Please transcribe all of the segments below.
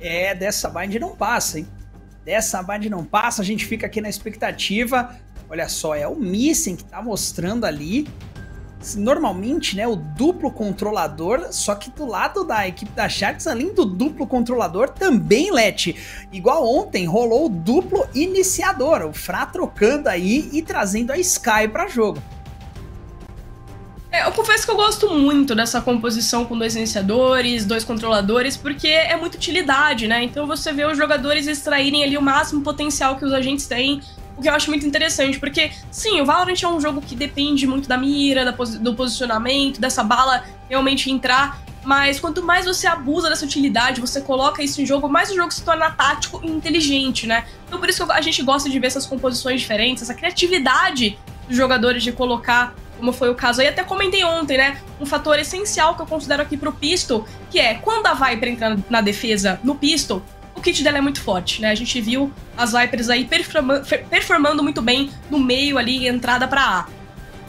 É, dessa bind não passa, hein? Dessa bind não passa, a gente fica aqui na expectativa. Olha só, é o Missing que tá mostrando ali. Normalmente, né, o duplo controlador, só que do lado da equipe da Sharks, além do duplo controlador, também Let. Igual ontem, rolou o duplo iniciador, o Fra trocando aí e trazendo a Sky para jogo. É, eu confesso que eu gosto muito dessa composição com dois iniciadores, dois controladores, porque é muita utilidade, né? Então você vê os jogadores extraírem ali o máximo potencial que os agentes têm, o que eu acho muito interessante, porque sim, o Valorant é um jogo que depende muito da mira, do posicionamento, dessa bala realmente entrar, mas quanto mais você abusa dessa utilidade, você coloca isso em jogo, mais o jogo se torna tático e inteligente, né? Então por isso que a gente gosta de ver essas composições diferentes, essa criatividade dos jogadores de colocar como foi o caso aí, até comentei ontem, né? Um fator essencial que eu considero aqui pro pistol, que é quando a Viper entra na defesa no pistol, o kit dela é muito forte, né? A gente viu as Vipers aí performa performando muito bem no meio ali, entrada para A.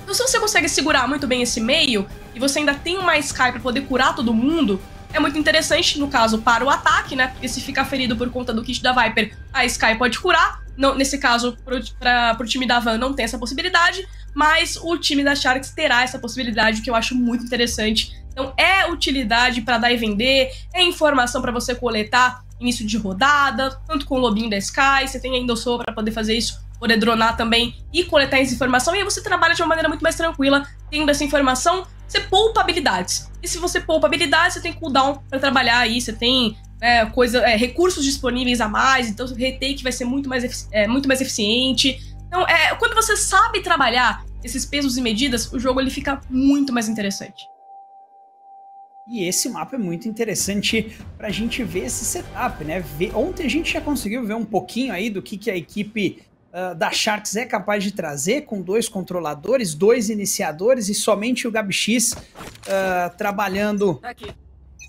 Então se você consegue segurar muito bem esse meio, e você ainda tem uma Sky para poder curar todo mundo, é muito interessante, no caso, para o ataque, né? Porque se ficar ferido por conta do kit da Viper, a Sky pode curar. Não, nesse caso, para o time da Van não tem essa possibilidade mas o time da Sharks terá essa possibilidade, que eu acho muito interessante. Então é utilidade para dar e vender, é informação para você coletar início de rodada, tanto com o lobinho da Sky, você tem a Endossou para poder fazer isso, poder dronar também e coletar essa informação, e aí você trabalha de uma maneira muito mais tranquila, tendo essa informação, você poupa habilidades. E se você poupa habilidades, você tem cooldown para trabalhar aí, você tem é, coisa, é, recursos disponíveis a mais, então o retake vai ser muito mais, é, muito mais eficiente. Então, é, quando você sabe trabalhar esses pesos e medidas, o jogo ele fica muito mais interessante. E esse mapa é muito interessante para a gente ver esse setup, né? Ver, ontem a gente já conseguiu ver um pouquinho aí do que, que a equipe uh, da Sharks é capaz de trazer com dois controladores, dois iniciadores e somente o GabX uh, trabalhando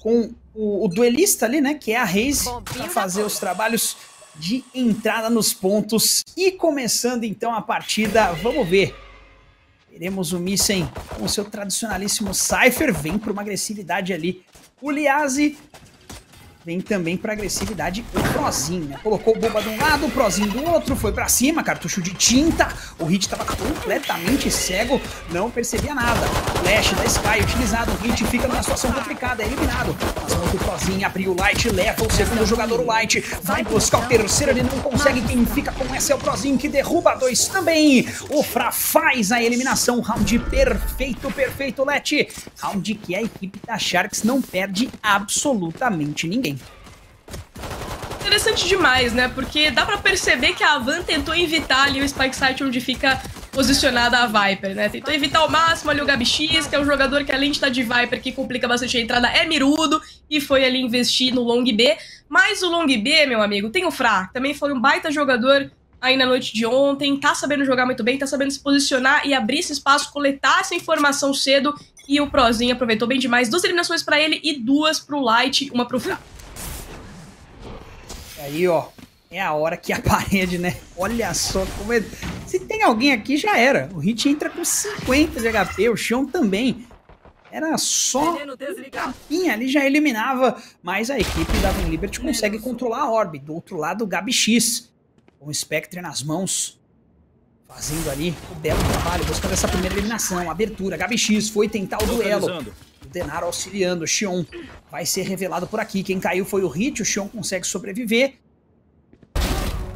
com o, o, duelista ali, né? Que é a Reis, para fazer os trabalhos de entrada nos pontos. E começando então a partida, vamos ver. Teremos o Missen com seu tradicionalíssimo Cypher, vem para uma agressividade ali. O Liazzi vem também para agressividade o Prozinho, né? Colocou bomba de um lado, o Prozinho do outro, foi para cima, cartucho de tinta. O Hit estava completamente cego, não percebia nada. Flash da Sky utilizado, o Hit fica numa situação complicada, é eliminado. As mãos Prozinho abriu o Light, leva o segundo jogador, o Light, vai buscar o terceiro, ele não consegue, quem fica com essa é o Prozinho que derruba dois também. O Fra faz a eliminação, round perfeito, perfeito, Let. Round que a equipe da Sharks não perde absolutamente ninguém interessante demais, né? Porque dá para perceber que a Van tentou evitar ali o Spike Site onde fica posicionada a Viper, né? Tentou evitar ao máximo ali o Gabi X, que é um jogador que além de estar de Viper, que complica bastante a entrada, é mirudo, e foi ali investir no Long B. Mas o Long B, meu amigo, tem o Fra, também foi um baita jogador aí na noite de ontem, tá sabendo jogar muito bem, tá sabendo se posicionar e abrir esse espaço, coletar essa informação cedo, e o Prozinho aproveitou bem demais. Duas eliminações para ele e duas pro Light, uma pro Fra. Aí, ó, é a hora que a parede, né? Olha só como é... Se tem alguém aqui, já era. O Hit entra com 50 de HP, o chão também. Era só capinha ali, já eliminava. Mas a equipe da Van Liberty consegue controlar a Orb. Do outro lado, o Gabi X. Com o Spectre nas mãos. Fazendo ali o belo trabalho, buscando essa primeira eliminação. Abertura, Gabi X foi tentar o duelo. O Denaro auxiliando, o Xion vai ser revelado por aqui. Quem caiu foi o Hit, o Xion consegue sobreviver.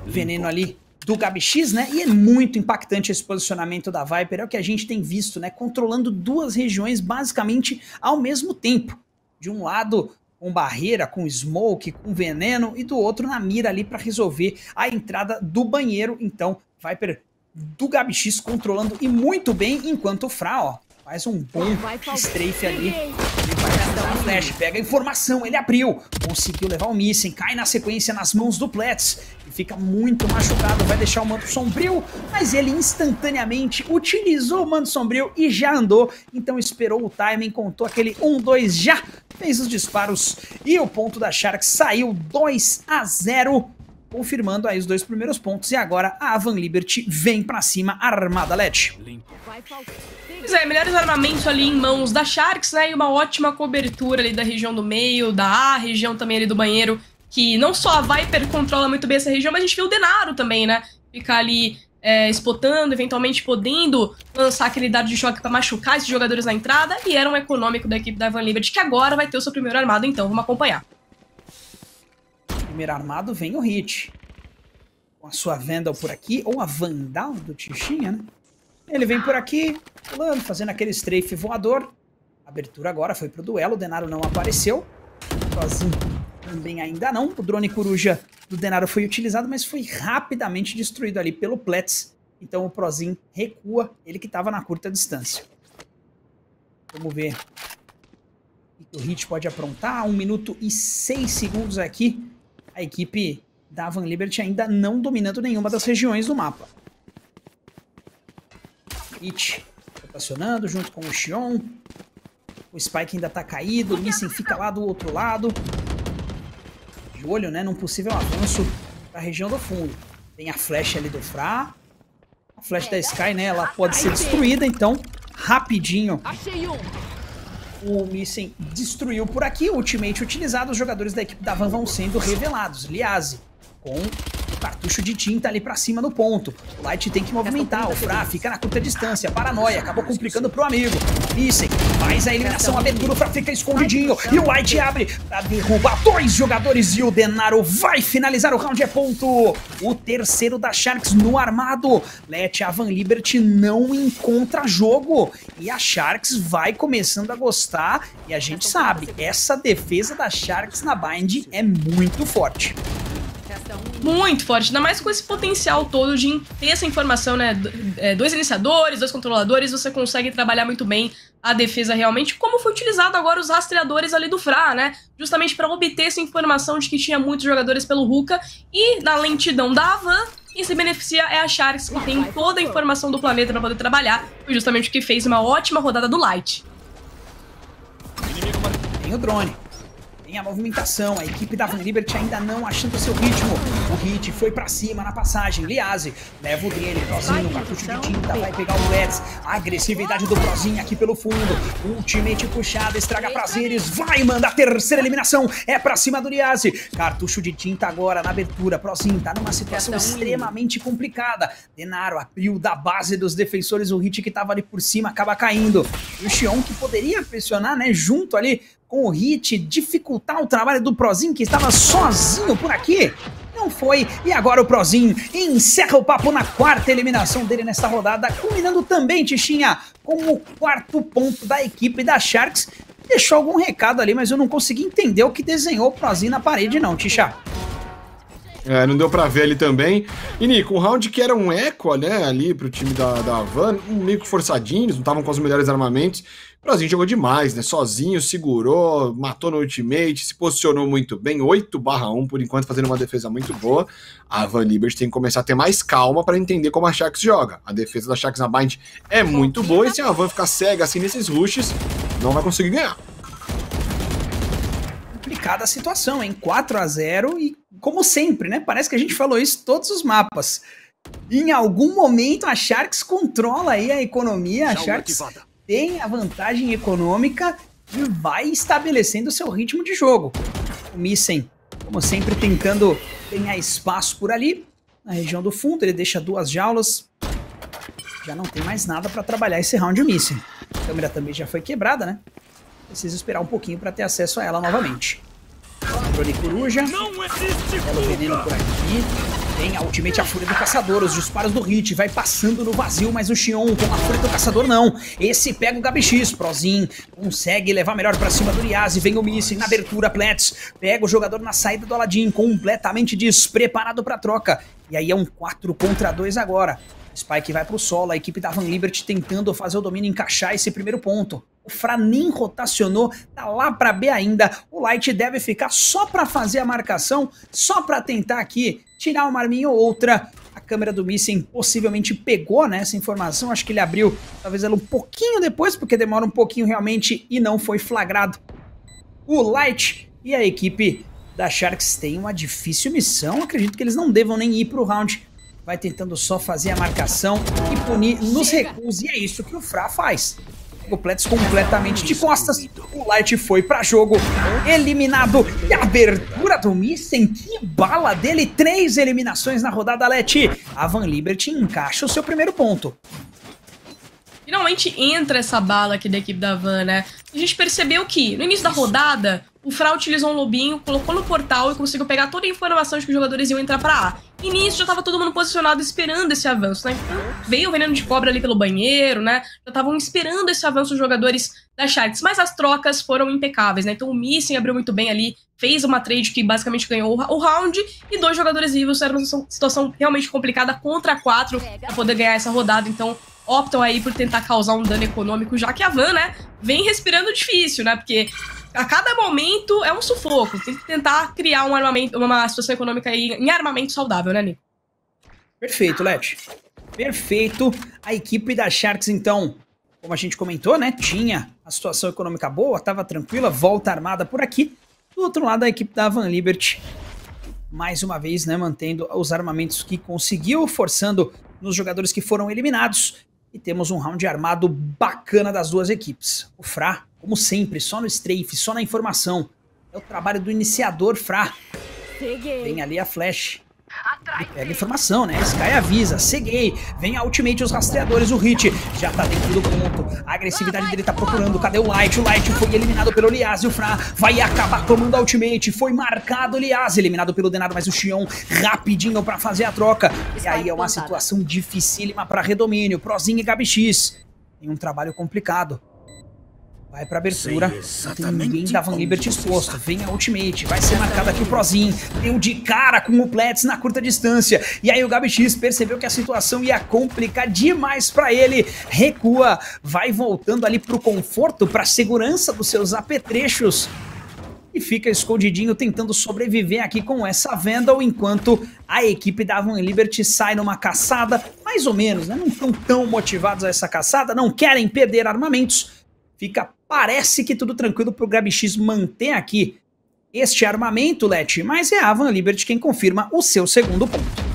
Veneno ali do Gabi X, né? E é muito impactante esse posicionamento da Viper, é o que a gente tem visto, né? Controlando duas regiões basicamente ao mesmo tempo. De um lado, com barreira, com smoke, com veneno, e do outro na mira ali para resolver a entrada do banheiro. Então, Viper do Gabi X controlando e muito bem, enquanto o Fra, ó, faz um bom strafe ali. Ele vai dar uma flash, pega a informação, ele abriu, conseguiu levar o Missing, cai na sequência nas mãos do Plets e fica muito machucado, vai deixar o manto sombrio, mas ele instantaneamente utilizou o manto sombrio e já andou, então esperou o timing, contou aquele 1-2 já, fez os disparos e o ponto da Sharks saiu 2 a 0 confirmando aí os dois primeiros pontos. E agora a Van Liberty vem pra cima, armada LED. Pois é, melhores armamentos ali em mãos da Sharks, né? E uma ótima cobertura ali da região do meio, da A, região também ali do banheiro, que não só a Viper controla muito bem essa região, mas a gente viu o Denaro também, né? Ficar ali é, eventualmente podendo lançar aquele dado de choque para machucar esses jogadores na entrada, e era um econômico da equipe da Van Liberty, que agora vai ter o seu primeiro armado, então vamos acompanhar. Primeiro armado vem o Hit. Com a sua Vandal por aqui, ou a Vandal do Tichinha, né? Ele vem por aqui, pulando, fazendo aquele strafe voador. Abertura agora foi pro duelo, o Denaro não apareceu. Sozinho também ainda não. O drone coruja do Denaro foi utilizado, mas foi rapidamente destruído ali pelo Plets. Então o Prozin recua, ele que estava na curta distância. Vamos ver o que o Hit pode aprontar. Um minuto e seis segundos aqui. A equipe da Van Liberty ainda não dominando nenhuma das regiões do mapa. Hit rotacionando junto com o Xion. O Spike ainda tá caído, o Missing fica lá do outro lado de olho, né, num possível avanço da região do fundo. Tem a flecha ali do Fra. A flecha da Sky, né, ela pode ser destruída, então, rapidinho. O Missing destruiu por aqui, o ultimate utilizado, os jogadores da equipe da Van vão sendo revelados. Liase, com cartucho de tinta ali pra cima no ponto. O Light tem que movimentar, o Fra fica na curta distância, paranoia, acabou complicando pro amigo. Missem, faz a eliminação, abertura, o Fra fica escondidinho, e o Light abre pra derrubar dois jogadores, e o Denaro vai finalizar o round, é ponto. O terceiro da Sharks no armado. Let a Van Liberty não encontra jogo, e a Sharks vai começando a gostar, e a gente sabe, essa defesa da Sharks na Bind é muito forte muito forte, ainda mais com esse potencial todo de ter essa informação, né? É, dois iniciadores, dois controladores, você consegue trabalhar muito bem a defesa realmente, como foi utilizado agora os rastreadores ali do Fra, né? Justamente para obter essa informação de que tinha muitos jogadores pelo Ruka e na lentidão da Avan, quem se beneficia é a Sharks, que tem toda a informação do planeta para poder trabalhar. Foi justamente o que fez uma ótima rodada do Light. Tem o drone a movimentação. A equipe da Van Liberty ainda não achando seu ritmo. O Hit foi pra cima na passagem. Liase leva o dele. Prozinho, cartucho de tinta, vai pegar o Let's. A agressividade do Prozinho aqui pelo fundo. Ultimate puxado, estraga prazeres. Vai mandar a terceira eliminação. É pra cima do Liase. Cartucho de tinta agora na abertura. Prozinho tá numa situação extremamente complicada. Denaro abriu da base dos defensores. O Hit que tava ali por cima acaba caindo. E o Xion que poderia pressionar, né, junto ali com o hit, dificultar o trabalho do Prozinho que estava sozinho por aqui. Não foi, e agora o Prozinho encerra o papo na quarta eliminação dele nesta rodada, culminando também, Tichinha, com o quarto ponto da equipe da Sharks. Deixou algum recado ali, mas eu não consegui entender o que desenhou o Prozinho na parede não, Ticha. É, não deu pra ver ali também. E, Nico, um round que era um eco, né, ali pro time da, da Van, meio que forçadinhos, não estavam com os melhores armamentos. O Brasil jogou demais, né? Sozinho, segurou, matou no ultimate, se posicionou muito bem, 8 barra 1 por enquanto, fazendo uma defesa muito boa. A Van Liberty tem que começar a ter mais calma para entender como a Sharks joga. A defesa da Sharks na Bind é muito boa e se a Van ficar cega assim nesses rushes, não vai conseguir ganhar. Complicada a situação, hein? 4 a 0 e como sempre, né? Parece que a gente falou isso todos os mapas. Em algum momento a Sharks controla aí a economia, a Sharks tem a vantagem econômica e vai estabelecendo o seu ritmo de jogo. O Missen, como sempre, tentando ganhar espaço por ali, na região do fundo, ele deixa duas jaulas. Já não tem mais nada para trabalhar esse round Missen. A câmera também já foi quebrada, né? Precisa esperar um pouquinho para ter acesso a ela novamente. Drone Coruja. Belo veneno por aqui. Tem a ultimate a Fúria do Caçador, os disparos do Hit, vai passando no vazio, mas o Xion com a Fúria do Caçador não. Esse pega o Gabi X, Prozin, consegue levar melhor pra cima do Riaz, vem o Missing na abertura, Plets, pega o jogador na saída do Aladdin, completamente despreparado pra troca. E aí é um 4 contra 2 agora. Spike vai pro solo, a equipe da Van Liberty tentando fazer o domínio encaixar esse primeiro ponto. O Fra nem rotacionou, tá lá para B ainda. O Light deve ficar só para fazer a marcação, só para tentar aqui tirar uma arminha ou outra. A câmera do Missing possivelmente pegou né, essa informação, acho que ele abriu talvez ela um pouquinho depois, porque demora um pouquinho realmente e não foi flagrado. O Light e a equipe da Sharks têm uma difícil missão, acredito que eles não devam nem ir pro round. Vai tentando só fazer a marcação e punir nos recuos, e é isso que o Fra faz. Completos completamente de costas. O Light foi para jogo, eliminado. E a abertura do Missen, que bala dele, três eliminações na rodada, Leti. A Van Liberty encaixa o seu primeiro ponto. Finalmente entra essa bala aqui da equipe da Van, né? A gente percebeu que, no início da rodada, o Fra utilizou um lobinho, colocou no portal e conseguiu pegar toda a informação de que os jogadores iam entrar pra A. E nisso já tava todo mundo posicionado esperando esse avanço, né? Então veio o veneno de cobra ali pelo banheiro, né? Já estavam esperando esse avanço os jogadores da Sharks, mas as trocas foram impecáveis, né? Então o Missing abriu muito bem ali, fez uma trade que basicamente ganhou o round, e dois jogadores vivos era uma situação realmente complicada contra quatro pra poder ganhar essa rodada, então optam aí por tentar causar um dano econômico, já que a Van, né, vem respirando difícil, né? Porque a cada momento é um sufoco. Tem que tentar criar um armamento, uma situação econômica aí em armamento saudável, né, Nico? Perfeito, Let. Perfeito. A equipe da Sharks, então, como a gente comentou, né? Tinha a situação econômica boa, tava tranquila, volta armada por aqui. Do outro lado, a equipe da Van Liberty, mais uma vez, né? Mantendo os armamentos que conseguiu, forçando nos jogadores que foram eliminados. E temos um round armado bacana das duas equipes. O Fra como sempre, só no strafe, só na informação. É o trabalho do iniciador Fra. Vem ali a flash. Ele pega informação, né? Sky avisa, ceguei. Vem a ultimate, os rastreadores, o hit. Já tá dentro do ponto. A agressividade dele tá procurando. Cadê o Light? O Light foi eliminado pelo Liaz e o Fra vai acabar tomando a ultimate. Foi marcado o Liaz, eliminado pelo Denado, mas o Xion rapidinho pra fazer a troca. E aí é uma situação dificílima pra Redomínio. Prozinho e Gabi X. Tem um trabalho complicado. Vai pra abertura. Tem ninguém da Van Liberty exposto. Vem a ultimate. Vai ser marcado aqui o Prozinho. Deu de cara com o Plets na curta distância. E aí o Gabi X percebeu que a situação ia complicar demais pra ele. Recua. Vai voltando ali pro conforto, pra segurança dos seus apetrechos. E fica escondidinho tentando sobreviver aqui com essa Vandal, enquanto a equipe da Van Liberty sai numa caçada, mais ou menos, né? Não estão tão motivados a essa caçada, não querem perder armamentos, Fica, parece que tudo tranquilo pro GrabX manter aqui este armamento, Let, mas é a Van Liberty quem confirma o seu segundo ponto.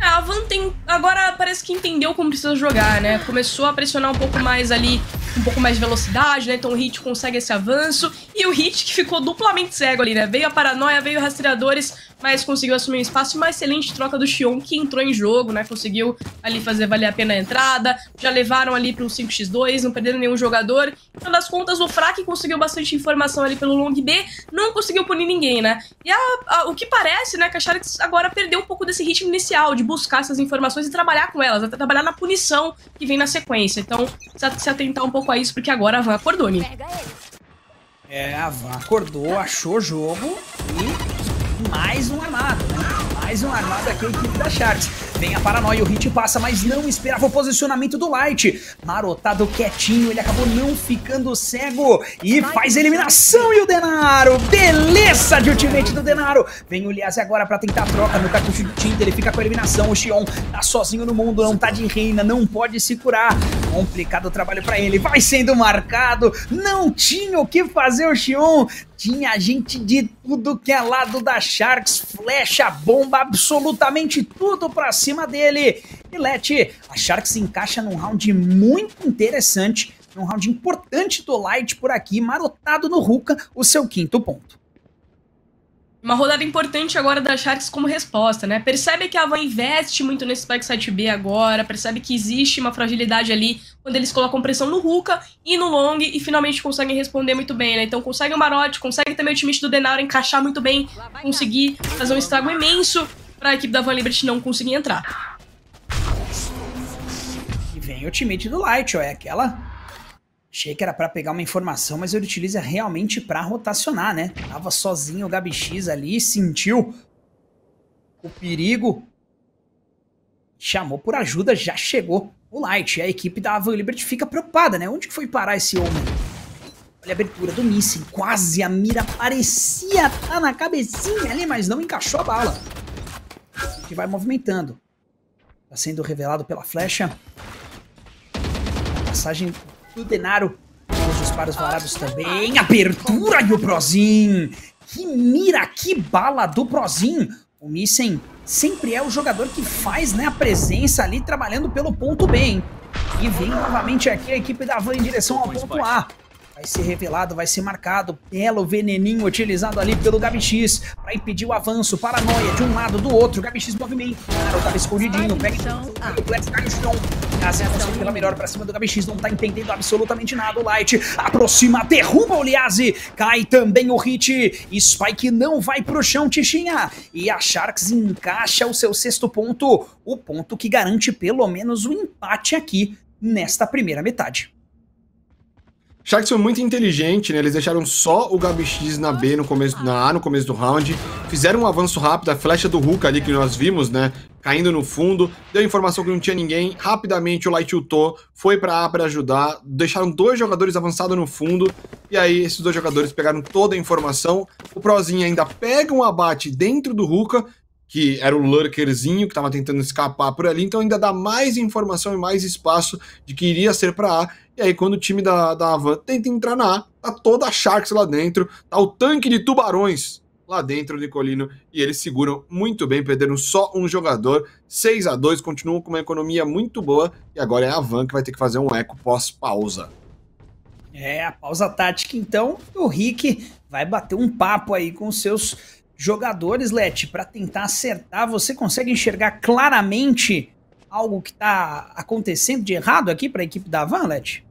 É, a Van tem, agora parece que entendeu como precisa jogar, né? Começou a pressionar um pouco mais ali, um pouco mais de velocidade, né? Então o Hit consegue esse avanço. E o Hit que ficou duplamente cego ali, né? Veio a paranoia, veio rastreadores, mas conseguiu assumir o espaço. Uma excelente troca do Xion, que entrou em jogo, né? Conseguiu ali fazer valer a pena a entrada. Já levaram ali para um 5x2, não perderam nenhum jogador. No das contas, o Fraque conseguiu bastante informação ali pelo long B, não conseguiu punir ninguém, né? E a, a, o que parece, né, que a Sharks agora perdeu um pouco desse ritmo inicial, de buscar essas informações e trabalhar com elas, até trabalhar na punição que vem na sequência. Então, se atentar um pouco a isso, porque agora a Van acordou? É, a Van acordou, achou o jogo e mais um armado, né? Mais um armado aqui, a equipe da Sharks. Vem a paranoia, o hit passa, mas não esperava o posicionamento do Light. Marotado quietinho, ele acabou não ficando cego e faz eliminação e o Denaro. Beleza de ultimate do Denaro. Vem o Liaz agora pra tentar a troca no cartucho de tinta, ele fica com a eliminação. O Xion tá sozinho no mundo, não tá de reina, não pode se curar. Complicado o trabalho pra ele, vai sendo marcado. Não tinha o que fazer o Xion. Tinha gente de tudo que é lado da Sharks, flecha, bomba, absolutamente tudo pra cima dele. E Let, a Sharks encaixa num round muito interessante, num round importante do Light por aqui, marotado no Ruka, o seu quinto ponto. Uma rodada importante agora da Sharks como resposta, né? Percebe que a Van investe muito nesse backside B agora, percebe que existe uma fragilidade ali quando eles colocam pressão no Ruka e no Long e finalmente conseguem responder muito bem, né? Então consegue o Marote, consegue também o time do Denaro encaixar muito bem, conseguir fazer um estrago imenso para a equipe da Van Liberty não conseguir entrar. E vem o time do Light, ó, é aquela Achei que era para pegar uma informação, mas ele utiliza realmente para rotacionar, né? Tava sozinho o Gabi X ali, sentiu o perigo. Chamou por ajuda, já chegou o Light. A equipe da Van Liberty fica preocupada, né? Onde que foi parar esse homem? Olha a abertura do míssil, quase a mira parecia tá na cabecinha ali, mas não encaixou a bala. Que vai movimentando. Tá sendo revelado pela flecha. A passagem do Denaro. Os disparos varados também. Abertura e o Prozin. Que mira, que bala do Prozin. O Missen sempre é o jogador que faz né, a presença ali trabalhando pelo ponto B, hein? E vem novamente aqui a equipe da Van em direção ao ponto A. vai ser revelado, vai ser marcado. Belo veneninho utilizado ali pelo Gabi X para impedir o avanço. Paranoia de um lado, do outro. Gabi X movimento. O tava escondidinho. Pega o Flex cai no chão. Consegue pela melhor para cima do Gabi X. Não tá entendendo absolutamente nada. O Light aproxima, derruba o Liase. Cai também o Hit. Spike não vai pro chão, Tichinha. E a Sharks encaixa o seu sexto ponto. O ponto que garante pelo menos o empate aqui nesta primeira metade. Sharks foi muito inteligente, né? Eles deixaram só o Gabi X na B no começo, na A no começo do round. Fizeram um avanço rápido, a flecha do Hulk ali que nós vimos, né? Caindo no fundo. Deu informação que não tinha ninguém. Rapidamente o Light ultou, foi pra A pra ajudar. Deixaram dois jogadores avançados no fundo. E aí esses dois jogadores pegaram toda a informação. O Prozinho ainda pega um abate dentro do Hulk que era o lurkerzinho que estava tentando escapar por ali, então ainda dá mais informação e mais espaço de que iria ser para A. E aí, quando o time da, da Avan tenta entrar na A, tá toda a Sharks lá dentro, tá o tanque de tubarões lá dentro, Nicolino, e eles seguram muito bem, perderam só um jogador, 6 a 2 continuam com uma economia muito boa, e agora é a Van que vai ter que fazer um eco pós-pausa. É, a pausa tática então, o Rick vai bater um papo aí com seus jogadores, Let, para tentar acertar, você consegue enxergar claramente algo que está acontecendo de errado aqui para a equipe da Van, Let?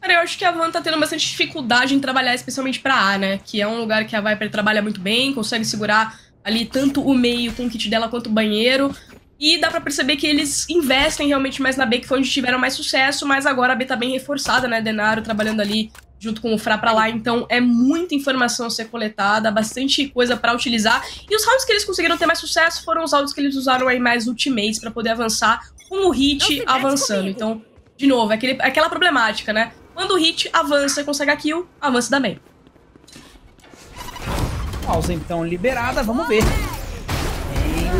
Cara, eu acho que a Van tá tendo bastante dificuldade em trabalhar, especialmente para A, né? Que é um lugar que a Viper trabalha muito bem, consegue segurar ali tanto o meio com o kit dela quanto o banheiro. E dá para perceber que eles investem realmente mais na B, que foi onde tiveram mais sucesso, mas agora a B tá bem reforçada, né? Denaro trabalhando ali junto com o Fra pra lá, então é muita informação a ser coletada, bastante coisa para utilizar. E os rounds que eles conseguiram ter mais sucesso foram os rounds que eles usaram aí mais ultimates para poder avançar com o hit avançando. Comigo. Então, de novo, é aquele, é aquela problemática, né? Quando o hit avança e consegue a kill, avança também. Pausa então liberada, vamos ver.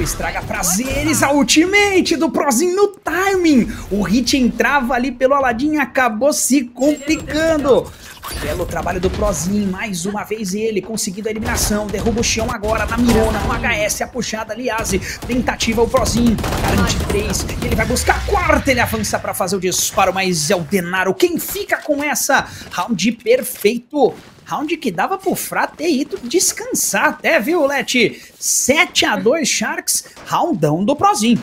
Estraga prazeres, a ultimate do Prozinho no timing. O hit entrava ali pelo Aladdin e acabou se complicando. Belo trabalho do Prozinho, mais uma vez ele conseguindo a eliminação. Derruba o chão agora na Mirona, no HS, a puxada, aliás. Tentativa o Prozinho, garante 3. Ele vai buscar a quarta, ele avança para fazer o disparo, mas é o Denaro quem fica com essa. Round perfeito. Round que dava pro Fra ter ido descansar até, viu, Leti? 7 a 2 Sharks, roundão do Prozinho.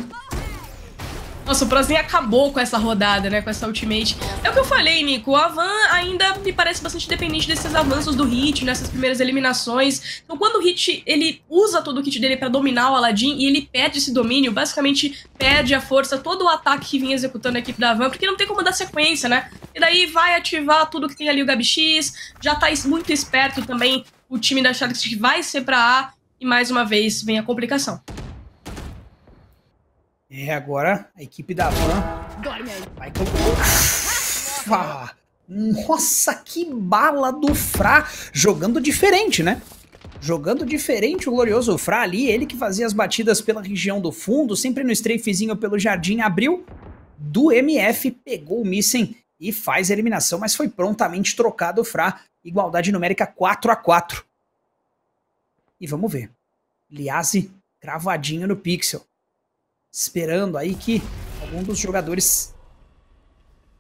Nossa, o Prozinho acabou com essa rodada, né? Com essa ultimate. É o que eu falei, Nico. O Avan ainda me parece bastante dependente desses avanços do Hit, nessas primeiras eliminações. Então, quando o Hit ele usa todo o kit dele para dominar o Aladdin e ele perde esse domínio, basicamente perde a força, todo o ataque que vinha executando a equipe da Avan, porque não tem como dar sequência, né? E daí vai ativar tudo que tem ali o Gabi X. Já tá muito esperto também o time da Sharks que vai ser pra A. E mais uma vez vem a complicação. É, agora a equipe da Van vai com... Nossa, que bala do Fra! Jogando diferente, né? Jogando diferente o glorioso Fra ali, ele que fazia as batidas pela região do fundo, sempre no strafezinho pelo jardim, abriu do MF, pegou o Missen e faz a eliminação, mas foi prontamente trocado o Fra. Igualdade numérica 4 a 4 E vamos ver. Liase cravadinho no pixel esperando aí que algum dos jogadores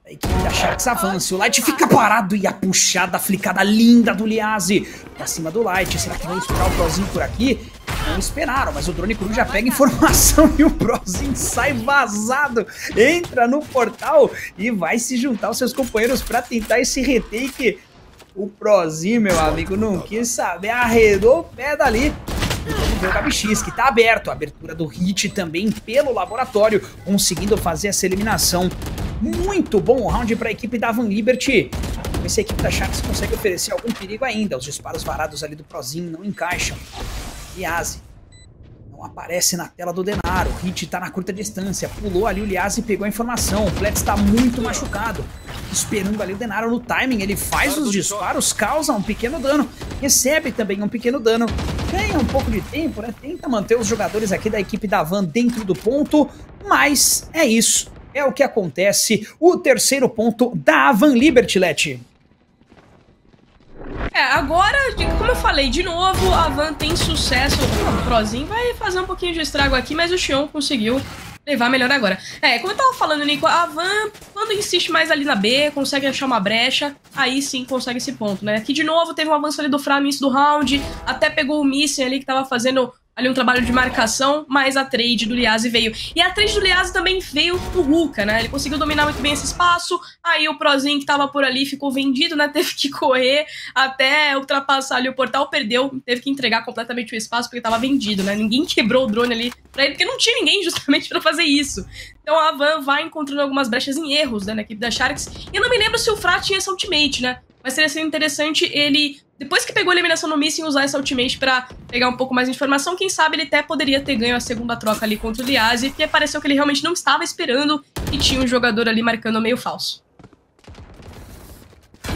da equipe da Sharks avance. O Light fica parado e a puxada flicada linda do Liase pra cima do Light. Será que vão esperar o Prozinho por aqui? Não esperaram, mas o Drone Crew já pega informação e o Prozinho sai vazado, entra no portal e vai se juntar aos seus companheiros para tentar esse retake. O Prozinho, meu amigo, não quis saber, arredou o pé dali Vamos ver o KBX, que tá aberto. A abertura do hit também pelo laboratório, conseguindo fazer essa eliminação. Muito bom round para a equipe da Van Liberty. Vamos se a equipe da Sharks consegue oferecer algum perigo ainda. Os disparos varados ali do Prozinho não encaixam. Liase não aparece na tela do Denaro. O Hit tá na curta distância. Pulou ali o Liase e pegou a informação. O Fletz tá muito machucado. Esperando ali o Denaro no timing. Ele faz os disparos, causa um pequeno dano. Recebe também um pequeno dano. Ganha um pouco de tempo, né? Tenta manter os jogadores aqui da equipe da Van dentro do ponto. Mas é isso. É o que acontece. O terceiro ponto da Van Liberty, Let. É, agora, como eu falei, de novo, a Van tem sucesso. O Prozinho vai fazer um pouquinho de estrago aqui, mas o Xion conseguiu levar melhor agora. É, como eu tava falando, Nico, a Van, quando insiste mais ali na B, consegue achar uma brecha, aí sim consegue esse ponto, né? Aqui de novo teve um avanço ali do Fra no início do round, até pegou o Missing ali que tava fazendo ali um trabalho de marcação, mas a trade do Liazzi veio. E a trade do Liazzi também veio do Ruka, né? Ele conseguiu dominar muito bem esse espaço, aí o Prozinho que tava por ali ficou vendido, né? Teve que correr até ultrapassar ali o portal, perdeu, teve que entregar completamente o espaço porque tava vendido, né? Ninguém quebrou o drone ali pra ele, porque não tinha ninguém justamente para fazer isso. Então a Van vai encontrando algumas brechas em erros, né, na equipe da Sharks. E eu não me lembro se o Fra tinha essa ultimate, né? Mas seria ser interessante ele depois que pegou a eliminação no Missing, usar essa ultimate pra pegar um pouco mais de informação, quem sabe ele até poderia ter ganho a segunda troca ali contra o Liazzi, porque pareceu que ele realmente não estava esperando e tinha um jogador ali marcando meio falso.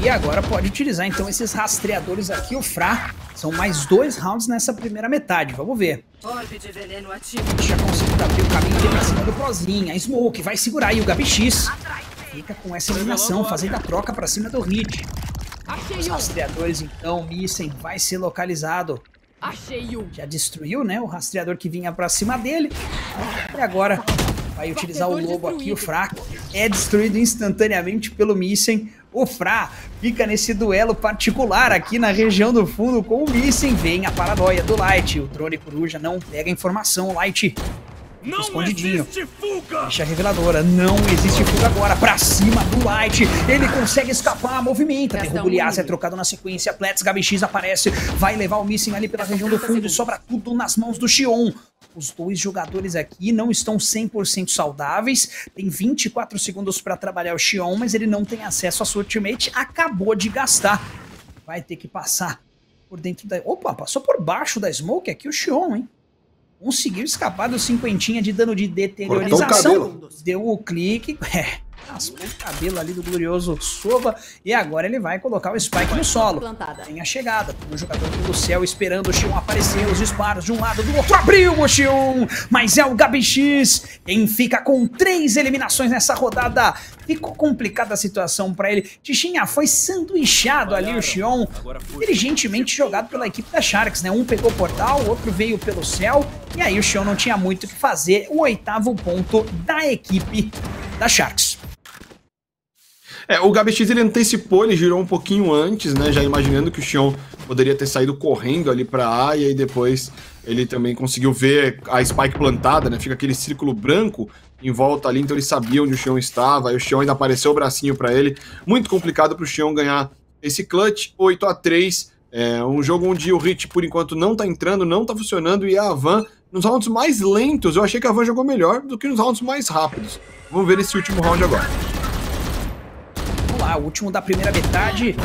E agora pode utilizar então esses rastreadores aqui, o Fra. São mais dois rounds nessa primeira metade, vamos ver. Já conseguiu abrir o caminho aqui pra cima do Prozinha. A Smoke vai segurar aí o Gabi X. Fica com essa eliminação, fazendo a troca pra cima do Hit. Os rastreadores, então, Missen vai ser localizado. Já destruiu, né? O rastreador que vinha pra cima dele. E agora vai utilizar o lobo aqui, o fraco. É destruído instantaneamente pelo Missen. O Fra fica nesse duelo particular aqui na região do fundo com o Missen. Vem a paranoia do Light. O drone coruja não pega informação. O Light não escondidinho. Deixa a reveladora. Não existe fuga agora. Pra cima do Light. Ele consegue escapar. Movimenta. Derruba o Liaz. É trocado na sequência. Plets GBX aparece. Vai levar o Missing ali pela região do fundo. Sobra tudo nas mãos do Xion. Os dois jogadores aqui não estão 100% saudáveis. Tem 24 segundos para trabalhar o Xion, mas ele não tem acesso à sua ultimate. Acabou de gastar. Vai ter que passar por dentro da... Opa, passou por baixo da Smoke aqui o Xion, hein? Conseguiu escapar do cinquentinha de dano de deteriorização. Deu o clique. É, raspou o cabelo ali do glorioso Sova. E agora ele vai colocar o Spike no solo. Tem a chegada. O jogador do céu esperando o Xion aparecer. Os disparos de um lado, do outro. Abriu o Xion! Mas é o Gabi X. Quem fica com três eliminações nessa rodada. Ficou complicada a situação para ele. Tichinha foi sanduichado ali o Xion. Inteligentemente jogado pela equipe da Sharks, né? Um pegou o portal, o outro veio pelo céu. E aí o Xion não tinha muito o que fazer. O oitavo ponto da equipe da Sharks. É, o Gabi X ele antecipou, ele girou um pouquinho antes, né? Já imaginando que o Xion poderia ter saído correndo ali pra A, e aí depois ele também conseguiu ver a Spike plantada, né? Fica aquele círculo branco em volta ali, então ele sabia onde o Xion estava, aí o Xion ainda apareceu o bracinho para ele. Muito complicado pro Xion ganhar esse clutch, 8 a 3 é um jogo onde o Hit, por enquanto, não tá entrando, não tá funcionando, e a Van, nos rounds mais lentos, eu achei que a Van jogou melhor do que nos rounds mais rápidos. Vamos ver esse último round agora lá, o último da primeira metade.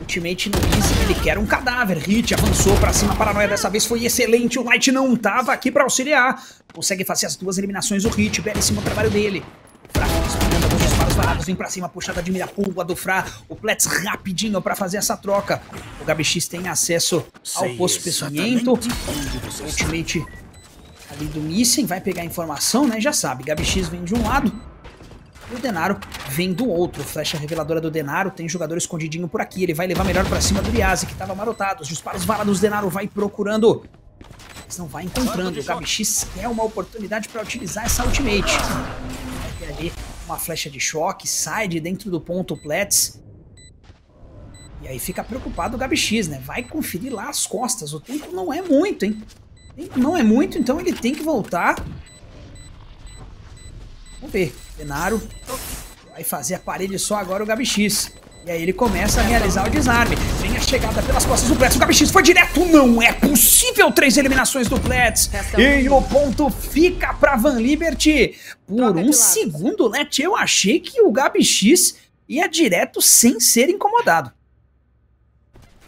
Ultimate no Easy, ele quer um cadáver. Hit avançou pra cima, a paranoia dessa vez foi excelente. O Light não tava aqui pra auxiliar. Consegue fazer as duas eliminações. O Hit, belíssimo trabalho dele. Fra respondendo alguns disparos varados, vem pra cima, puxada de mira pulga do Fra. O Plets rapidinho pra fazer essa troca. O GabX tem acesso ao possuimento. Ultimate ali do Missing, vai pegar a informação, né? Já sabe, GabX vem de um lado, e o Denaro vem do outro. Flecha reveladora do Denaro, tem jogador escondidinho por aqui. Ele vai levar melhor pra cima do Liazzi, que tava marotado. Os disparos valados, Denaro vai procurando. Mas não vai encontrando. O KBX quer uma oportunidade para utilizar essa ultimate. Vai ter ali uma flecha de choque, sai de dentro do ponto Plets. E aí fica preocupado o GabX, né? Vai conferir lá as costas. O tempo não é muito, hein? Não é muito, então ele tem que voltar Vamos ver. Denaro vai fazer a parede só agora o Gabi X. E aí ele começa a realizar o desarme. Vem a chegada pelas costas do Plets. O Gabi X foi direto. Não é possível. Três eliminações do Plets. E o ponto fica para Van Liberty. Por um segundo, Let, eu achei que o Gabi X ia direto sem ser incomodado.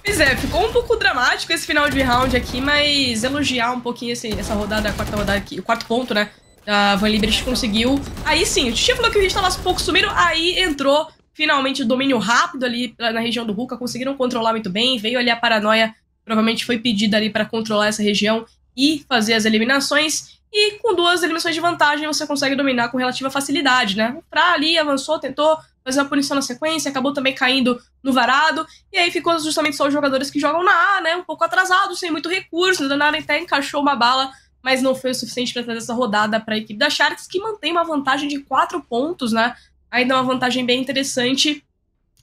Pois é, ficou um pouco dramático esse final de round aqui, mas elogiar um pouquinho esse, essa rodada, a quarta rodada aqui, o quarto ponto, né? a Van Liberty conseguiu. Aí sim, o Titi falou que o Hit tava um pouco sumindo, aí entrou finalmente o domínio rápido ali na região do Ruka, conseguiram controlar muito bem, veio ali a paranoia, provavelmente foi pedida ali para controlar essa região e fazer as eliminações. E com duas eliminações de vantagem você consegue dominar com relativa facilidade, né? Pra ali avançou, tentou fazer uma punição na sequência, acabou também caindo no varado, e aí ficou justamente só os jogadores que jogam na A, né? Um pouco atrasados, sem muito recurso, o Danara até encaixou uma bala mas não foi o suficiente para trazer essa rodada para a equipe da Sharks, que mantém uma vantagem de quatro pontos, né? Ainda é uma vantagem bem interessante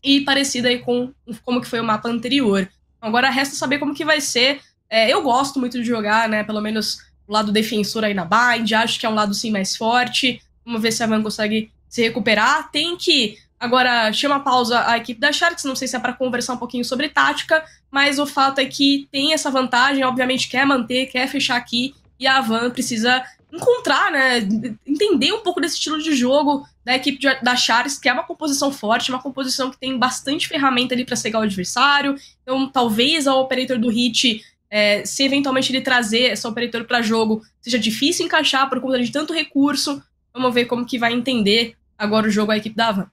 e parecida aí com como que foi o mapa anterior. Agora resta saber como que vai ser. É, eu gosto muito de jogar, né? Pelo menos lado defensor aí na Bind, acho que é um lado sim mais forte. Vamos ver se a Van consegue se recuperar. Tem que Agora, chama pausa a equipe da Sharks, não sei se é para conversar um pouquinho sobre tática, mas o fato é que tem essa vantagem, obviamente quer manter, quer fechar aqui, e a Van precisa encontrar, né, entender um pouco desse estilo de jogo da equipe de, da Sharks, que é uma composição forte, uma composição que tem bastante ferramenta ali para cegar o adversário, então talvez a operator do Hit é, se eventualmente ele trazer essa operator para jogo, seja difícil encaixar por conta de tanto recurso. Vamos ver como que vai entender agora o jogo a equipe da Van.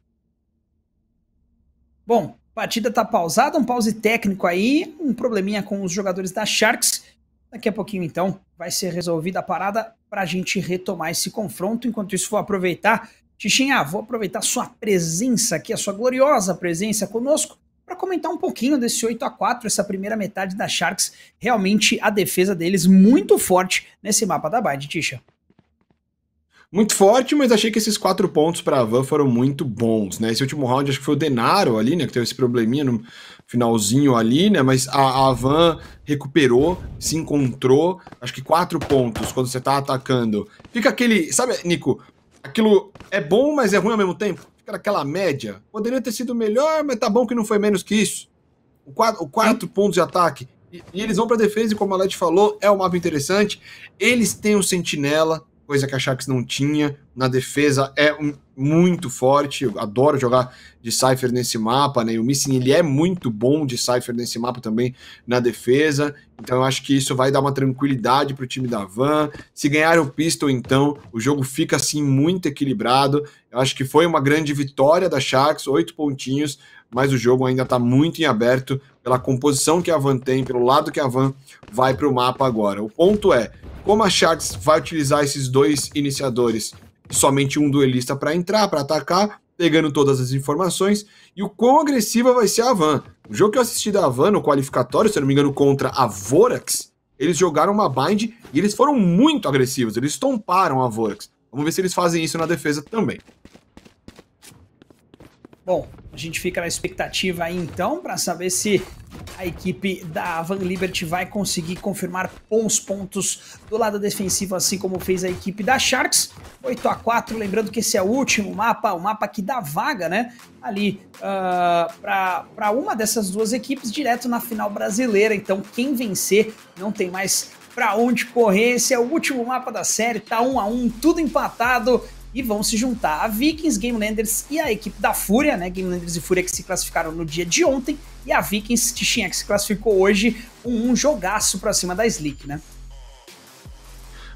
Bom, partida tá pausada, um pause técnico aí, um probleminha com os jogadores da Sharks. Daqui a pouquinho, então, vai ser resolvida a parada para a gente retomar esse confronto. Enquanto isso, vou aproveitar, Xixinha, vou aproveitar sua presença aqui, a sua gloriosa presença conosco, para comentar um pouquinho desse 8 a 4 essa primeira metade da Sharks. Realmente a defesa deles muito forte nesse mapa da Bide, Tisha muito forte, mas achei que esses quatro pontos para a Van foram muito bons, né? Esse último round acho que foi o Denaro ali, né? Que teve esse probleminha no finalzinho ali, né? Mas a, a Van recuperou, se encontrou. Acho que quatro pontos quando você tá atacando. Fica aquele. Sabe, Nico? Aquilo é bom, mas é ruim ao mesmo tempo. Fica naquela média. Poderia ter sido melhor, mas tá bom que não foi menos que isso. O quatro, o quatro pontos de ataque. E, e eles vão pra defesa, e como a Led falou, é um mapa interessante. Eles têm o Sentinela, coisa que a Sharks não tinha. Na defesa é um, muito forte, eu adoro jogar de Cypher nesse mapa, né? E o Missing ele é muito bom de Cypher nesse mapa também na defesa. Então eu acho que isso vai dar uma tranquilidade para o time da Van. Se ganhar o Pistol, então, o jogo fica assim muito equilibrado. Eu acho que foi uma grande vitória da Sharks, oito pontinhos, mas o jogo ainda está muito em aberto pela composição que a Van tem, pelo lado que a Van vai para o mapa agora. O ponto é, como a Sharks vai utilizar esses dois iniciadores somente um duelista para entrar, para atacar, pegando todas as informações, e o quão agressiva vai ser a Van. O jogo que eu assisti da Van no qualificatório, se eu não me engano, contra a Vorax, eles jogaram uma bind e eles foram muito agressivos, eles tomparam a Vorax. Vamos ver se eles fazem isso na defesa também. Bom, a gente fica na expectativa aí então para saber se a equipe da Van Liberty vai conseguir confirmar bons pontos do lado defensivo, assim como fez a equipe da Sharks. 8 a 4 lembrando que esse é o último mapa, o mapa que dá vaga, né? Ali uh, para uma dessas duas equipes direto na final brasileira. Então, quem vencer não tem mais para onde correr. Esse é o último mapa da série, tá 1 a 1 tudo empatado e vão se juntar a Vikings, Gamelanders e a equipe da Fúria, né? Gamelanders e Fúria que se classificaram no dia de ontem, e a Vikings, Tichinha, que se classificou hoje, um, um jogaço pra cima da Slick, né?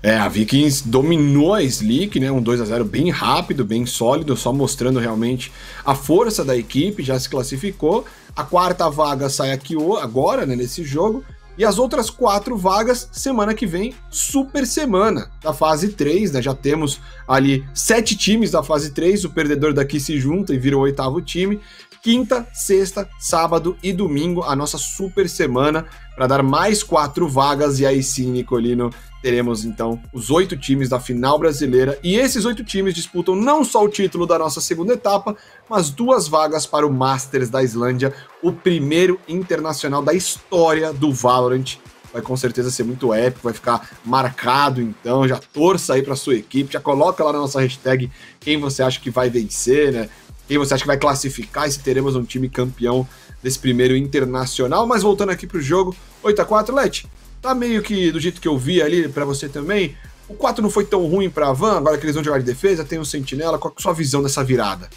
É, a Vikings dominou a Slick, né? Um 2 a 0 bem rápido, bem sólido, só mostrando realmente a força da equipe, já se classificou. A quarta vaga sai aqui agora, né, nesse jogo. E as outras quatro vagas, semana que vem, super semana da fase 3, né? Já temos ali sete times da fase 3, o perdedor daqui se junta e vira o oitavo time. Quinta, sexta, sábado e domingo, a nossa super semana para dar mais quatro vagas. E aí sim, Nicolino, teremos então os oito times da final brasileira e esses oito times disputam não só o título da nossa segunda etapa, mas duas vagas para o Masters da Islândia, o primeiro internacional da história do Valorant. Vai com certeza ser muito épico, vai ficar marcado então. Já torça aí para sua equipe, já coloca lá na nossa hashtag quem você acha que vai vencer, né? Quem você acha que vai classificar e se teremos um time campeão desse primeiro internacional. Mas voltando aqui para o jogo, 8 a 4 Let, tá meio que do jeito que eu vi ali para você também. O 4 não foi tão ruim para a Van, agora que eles vão jogar de defesa, tem um Sentinela. Qual é a sua visão dessa virada?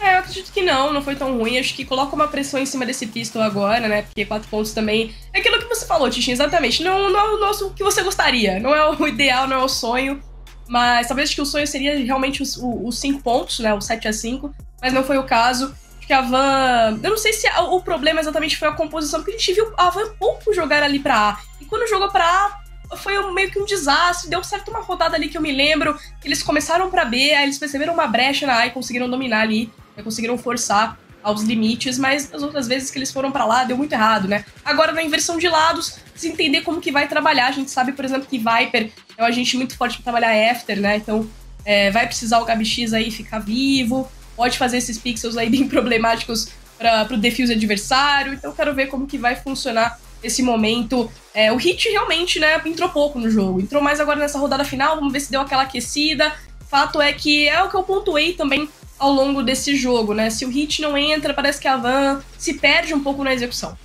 É, eu acredito que não, não foi tão ruim. Acho que coloca uma pressão em cima desse pistol agora, né? Porque quatro pontos também. É aquilo que você falou, Tichin, exatamente. Não, não é o nosso que você gostaria. Não é o ideal, não é o sonho. Mas talvez que o sonho seria realmente os, os cinco pontos, né? O 7 a 5 Mas não foi o caso que a Van. Eu não sei se o problema exatamente foi a composição, porque a gente viu a Van pouco jogar ali pra A. E quando jogou pra A, foi meio que um desastre. Deu certo uma rodada ali que eu me lembro. Eles começaram pra B, aí eles perceberam uma brecha na A e conseguiram dominar ali. Conseguiram forçar aos limites, mas as outras vezes que eles foram para lá deu muito errado, né? Agora na inversão de lados, se entender como que vai trabalhar. A gente sabe, por exemplo, que Viper é um agente muito forte para trabalhar after, né? Então é, vai precisar o GabX aí ficar vivo, pode fazer esses pixels aí bem problemáticos para o defuse adversário. Então quero ver como que vai funcionar esse momento. É, o Hit realmente, né, entrou pouco no jogo. Entrou mais agora nessa rodada final, vamos ver se deu aquela aquecida. Fato é que é o que eu pontuei também ao longo desse jogo, né? Se o hit não entra, parece que a Van se perde um pouco na execução.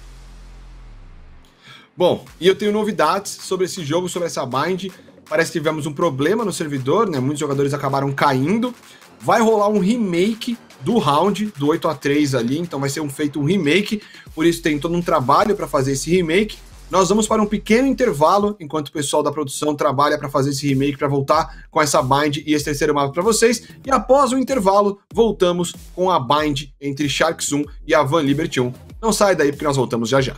Bom, e eu tenho novidades sobre esse jogo, sobre essa bind. Parece que tivemos um problema no servidor, né? Muitos jogadores acabaram caindo. Vai rolar um remake do round do 8 a 3 ali, então vai ser um, feito um remake, por isso tem todo um trabalho para fazer esse remake. Nós vamos para um pequeno intervalo enquanto o pessoal da produção trabalha para fazer esse remake para voltar com essa bind e esse terceiro mapa para vocês. E após o intervalo, voltamos com a bind entre Sharks 1 e a Van Liberty 1. Não sai daí porque nós voltamos já já.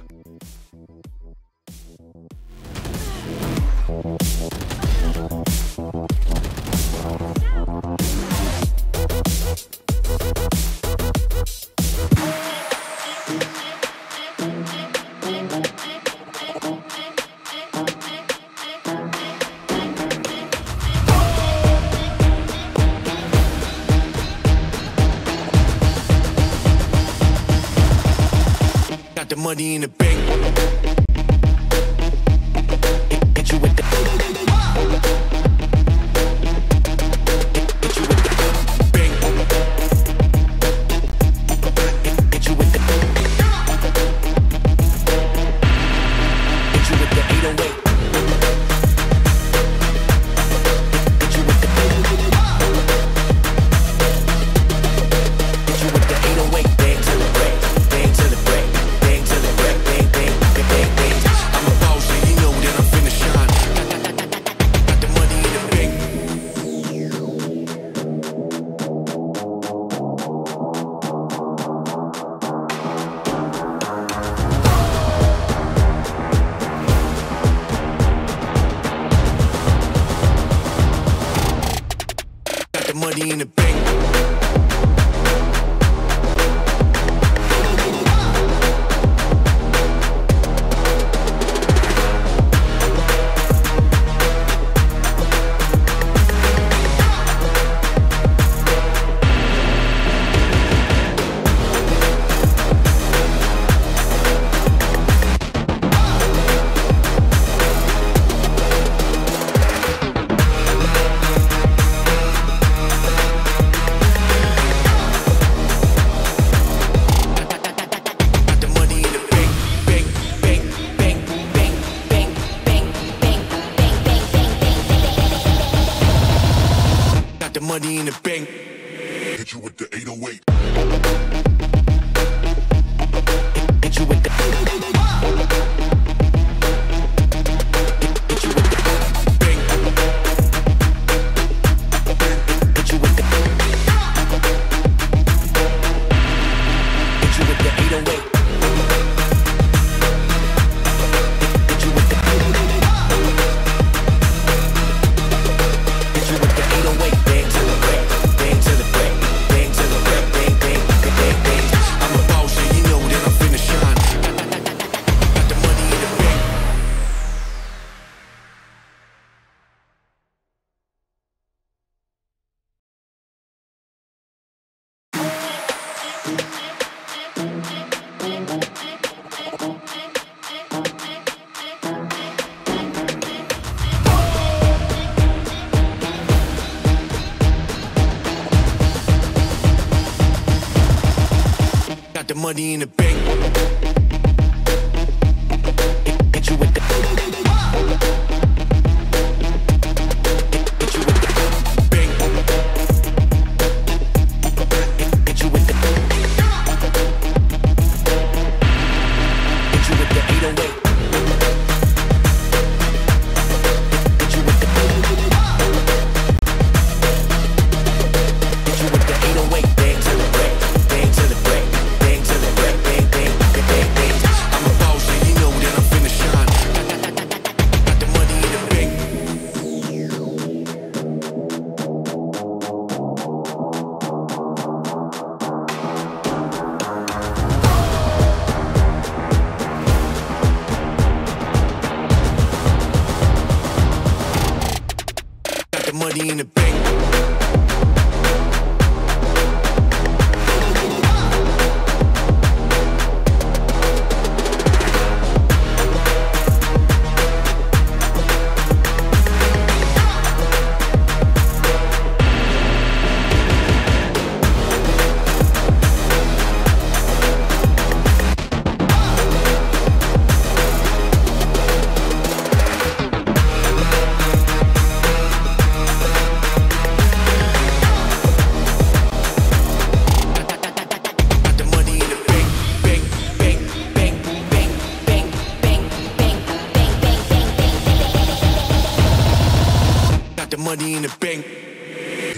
Money in the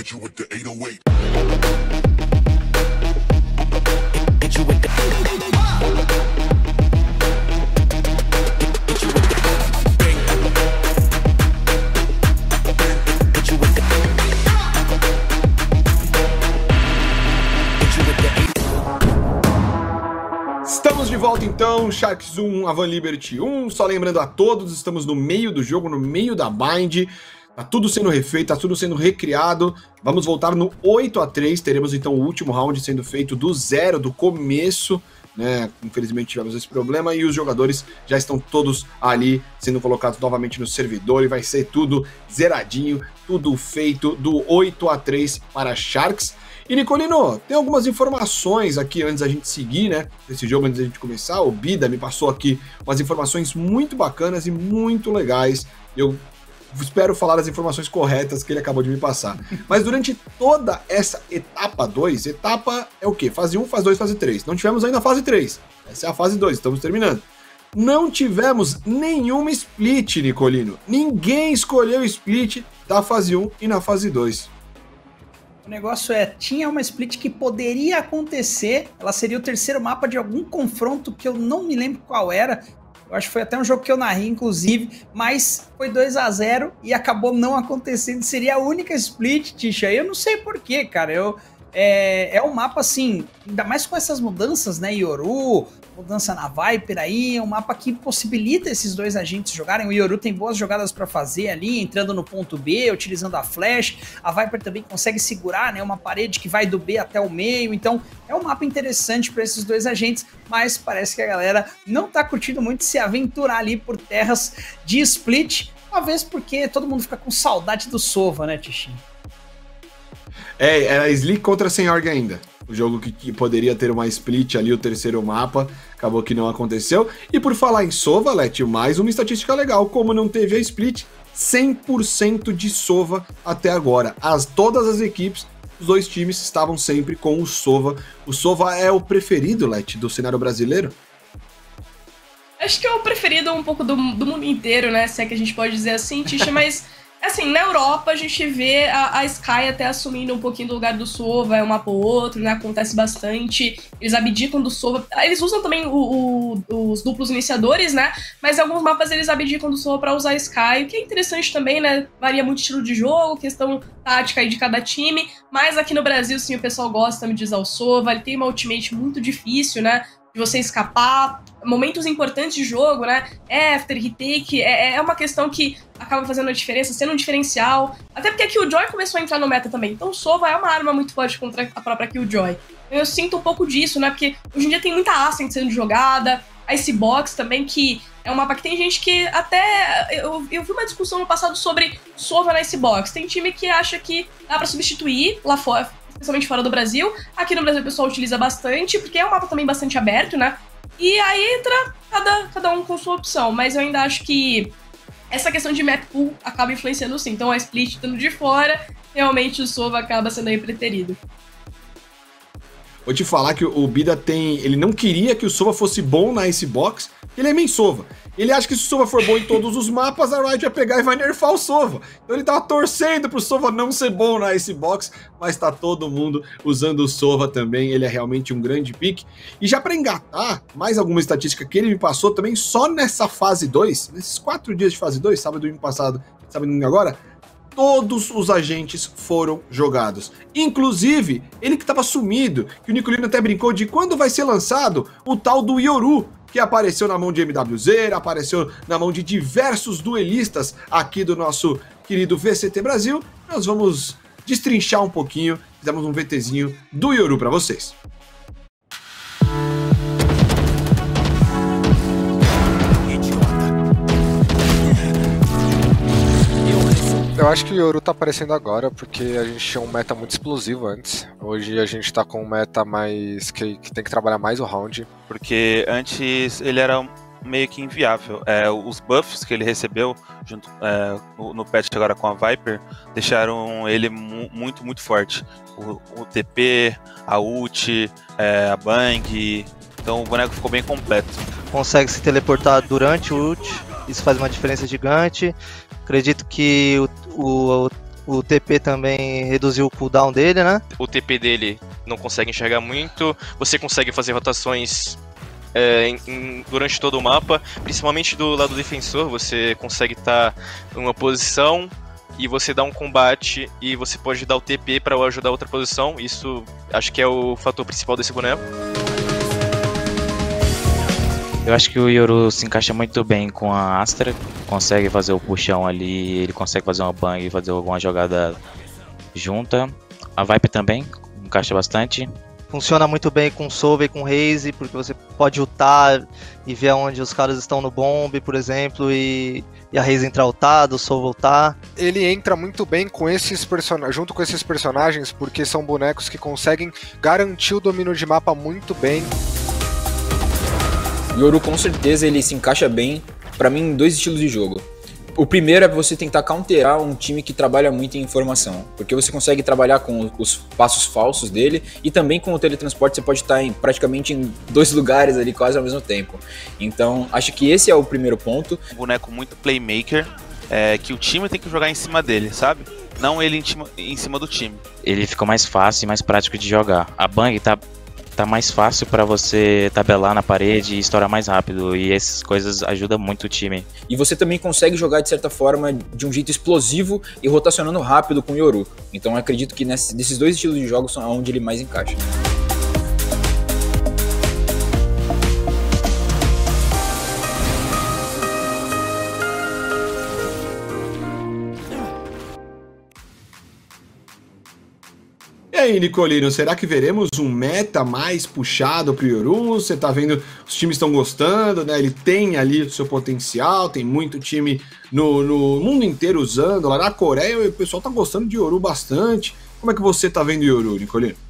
Hit you with the 808. Hit you with the. Hit you with the bank. Hit you with the. Hit you with the eight. Estamos de volta então, Sharks 1, Avan Liberty 1. Só lembrando a todos, estamos no meio do jogo, no meio da bind. Tá tudo sendo refeito, tá tudo sendo recriado. Vamos voltar no 8 a 3 Teremos então o último round sendo feito do zero, do começo. Né? Infelizmente tivemos esse problema e os jogadores já estão todos ali sendo colocados novamente no servidor e vai ser tudo zeradinho, tudo feito do 8 a 3 para Sharks. E Nicolino, tem algumas informações aqui antes da gente seguir, né? Desse jogo, antes da gente começar. O Bida me passou aqui umas informações muito bacanas e muito legais. Eu espero falar as informações corretas que ele acabou de me passar. Mas durante toda essa etapa 2, etapa é o quê? Fase 1, fase 2, fase 3. Não tivemos ainda a fase 3. Essa é a fase 2, estamos terminando. Não tivemos nenhuma split, Nicolino. Ninguém escolheu split da fase 1 e na fase 2. O negócio é, tinha uma split que poderia acontecer, ela seria o terceiro mapa de algum confronto que eu não me lembro qual era. Eu acho que foi até um jogo que eu narrei, inclusive, mas foi 2 a 0 e acabou não acontecendo. Seria a única split, Tisha. Eu não sei porquê, cara. Eu, é, é um mapa assim, ainda mais com essas mudanças, né? Yoru, mudança na Viper aí, é um mapa que possibilita esses dois agentes jogarem. O Yoru tem boas jogadas para fazer ali, entrando no ponto B, utilizando a flash. A Viper também consegue segurar, né? Uma parede que vai do B até o meio. Então é um mapa interessante para esses dois agentes, mas parece que a galera não tá curtindo muito se aventurar ali por terras de split. Talvez porque todo mundo fica com saudade do Sova, né, Tichinho? É, era Slick contra Senhorg ainda. O jogo que, que, poderia ter uma split ali, o terceiro mapa, acabou que não aconteceu. E por falar em Sova, Let, mais uma estatística legal, como não teve a split, 100% de Sova até agora. As, todas as equipes, os dois times estavam sempre com o Sova. O Sova é o preferido, Let, do cenário brasileiro? Acho que é o preferido um pouco do, do mundo inteiro, né? Se é que a gente pode dizer assim, Tisha, mas assim, na Europa a gente vê a, a, Sky até assumindo um pouquinho do lugar do Sova, é um mapa ou outro, né? Acontece bastante. Eles abdicam do Sova. Eles usam também o, o, os duplos iniciadores, né? Mas alguns mapas eles abdicam do Sova para usar a Sky, o que é interessante também, né? Varia muito estilo de jogo, questão tática aí de cada time. Mas aqui no Brasil, sim, o pessoal gosta de usar o Sova. Ele tem uma ultimate muito difícil, né? De você escapar, momentos importantes de jogo, né? After, retake, é, é uma questão que acaba fazendo a diferença, sendo um diferencial. Até porque a Killjoy começou a entrar no meta também. Então Sova é uma arma muito forte contra a própria Killjoy. Eu sinto um pouco disso, né? Porque hoje em dia tem muita Ascent sendo jogada, Icebox também, que é um mapa que tem gente que até. Eu, eu vi uma discussão no passado sobre Sova na Icebox. Tem time que acha que dá para substituir lá fora, especialmente fora do Brasil. Aqui no Brasil o pessoal utiliza bastante, porque é um mapa também bastante aberto, né? E aí entra cada, cada um com sua opção. Mas eu ainda acho que essa questão de map pool acaba influenciando sim. Então a split estando de fora, realmente o Sova acaba sendo aí preterido. Vou te falar que o Bida tem. Ele não queria que o Sova fosse bom na Icebox, ele é main Sova. Ele acha que se o Sova for bom em todos os mapas, a Riot vai pegar e vai nerfar o Sova. Então ele tava torcendo pro Sova não ser bom na Icebox, mas tá todo mundo usando o Sova também. Ele é realmente um grande pick. E já para engatar, mais alguma estatística que ele me passou também, só nessa fase 2, nesses quatro dias de fase 2, sábado e domingo passado, sábado e domingo agora, todos os agentes foram jogados. Inclusive, ele que estava sumido, que o Nicolino até brincou de quando vai ser lançado o tal do Yoru, que apareceu na mão de MWZ, apareceu na mão de diversos duelistas aqui do nosso querido VCT Brasil. nós vamos destrinchar um pouquinho, fizemos um VTzinho do Yoru para vocês. Eu acho que o Yoru tá aparecendo agora porque a gente tinha um meta muito explosivo antes. Hoje a gente tá com um meta mais. que, que tem que trabalhar mais o round. porque antes ele era meio que inviável. É, os buffs que ele recebeu junto é, no patch agora com a Viper deixaram ele mu- muito, muito forte. O, o TP, a ult, é, a bang. Então o boneco ficou bem completo. consegue se teleportar durante o ult, isso faz uma diferença gigante. Acredito que o, o, o TP também reduziu o cooldown dele, né? o TP dele não consegue enxergar muito, você consegue fazer rotações é, em- em- durante todo o mapa, principalmente do lado defensor, você consegue estar em uma posição e você dá um combate e você pode dar o TP para ajudar outra posição, isso acho que é o fator principal desse boneco. Eu acho que o Yoru se encaixa muito bem com a Astra, consegue fazer o puxão ali, ele consegue fazer uma bang, fazer alguma jogada junta. A Viper também encaixa bastante. Funciona muito bem com Solve e com Raze, porque você pode ultar e ver onde os caras estão no bomb, por exemplo, e, e a Raze entrar ultada, o Solve ultar. Ele entra muito bem com esses personagens, junto com esses personagens, porque são bonecos que conseguem garantir o domínio de mapa muito bem. Yoru com certeza ele se encaixa bem pra mim em dois estilos de jogo. O primeiro é você tentar counterar um time que trabalha muito em informação, porque você consegue trabalhar com os passos falsos dele e também com o teletransporte você pode estar em, praticamente em dois lugares ali quase ao mesmo tempo. Então acho que esse é o primeiro ponto. Um boneco muito playmaker, é, que o time tem que jogar em cima dele, sabe? Não ele em cima, em cima do time. Ele fica mais fácil e mais prático de jogar. A bang tá, tá mais fácil pra você tabelar na parede e estourar mais rápido, e essas coisas ajudam muito o time. E você também consegue jogar de certa forma de um jeito explosivo e rotacionando rápido com o Yoru. Então acredito que nesse- nesses dois estilos de jogos são onde ele mais encaixa. Aí, Nicolino, será que veremos um meta mais puxado pro Yoru? Você tá vendo, os times estão gostando, né? Ele tem ali o seu potencial, tem muito time no, no mundo inteiro usando. Lá na Coreia, o pessoal tá gostando de Yoru bastante. Como é que você tá vendo o Yoru, Nicolino?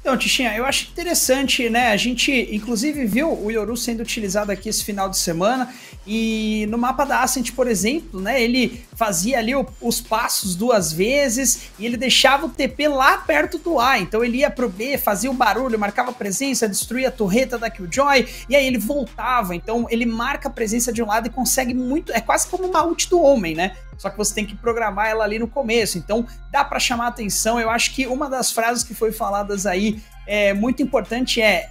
Então, Tichinha, eu acho interessante, né? A gente, inclusive, viu o Yoru sendo utilizado aqui esse final de semana. E no mapa da Ascent, por exemplo, né? Ele fazia ali o- os passos duas vezes e ele deixava o TP lá perto do A. Então ele ia pro B, fazia o barulho, marcava presença, destruía a torreta da Killjoy e aí ele voltava. Então ele marca a presença de um lado e consegue muito. É quase como uma ult do homem, né? Só que você tem que programar ela ali no começo. Então dá para chamar atenção. Eu acho que uma das frases que foi faladas aí é muito importante é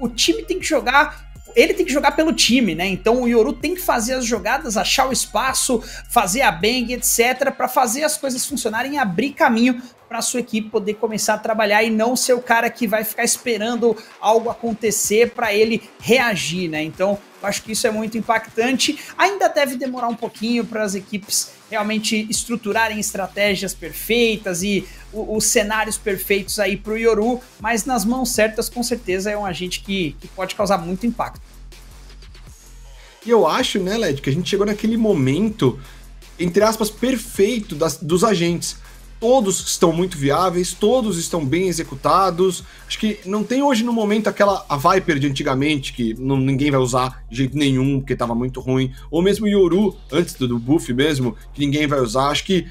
o time tem que jogar ele tem que jogar pelo time, né? Então o Yoru tem que fazer as jogadas, achar o espaço, fazer a bang, etc, para fazer as coisas funcionarem e abrir caminho para sua equipe poder começar a trabalhar e não ser o cara que vai ficar esperando algo acontecer para ele reagir, né? Então, eu acho que isso é muito impactante. Ainda deve demorar um pouquinho para as equipes realmente estruturarem estratégias perfeitas e os cenários perfeitos aí para o Yoru, mas nas mãos certas, com certeza é um agente que, que pode causar muito impacto. E eu acho, né, Led, que a gente chegou naquele momento, entre aspas, perfeito das- dos agentes. Todos estão muito viáveis, todos estão bem executados. Acho que não tem hoje no momento aquela a Viper de antigamente, que não- ninguém vai usar de jeito nenhum, porque tava muito ruim. Ou mesmo o Yoru, antes do, do buff mesmo, que ninguém vai usar. Acho que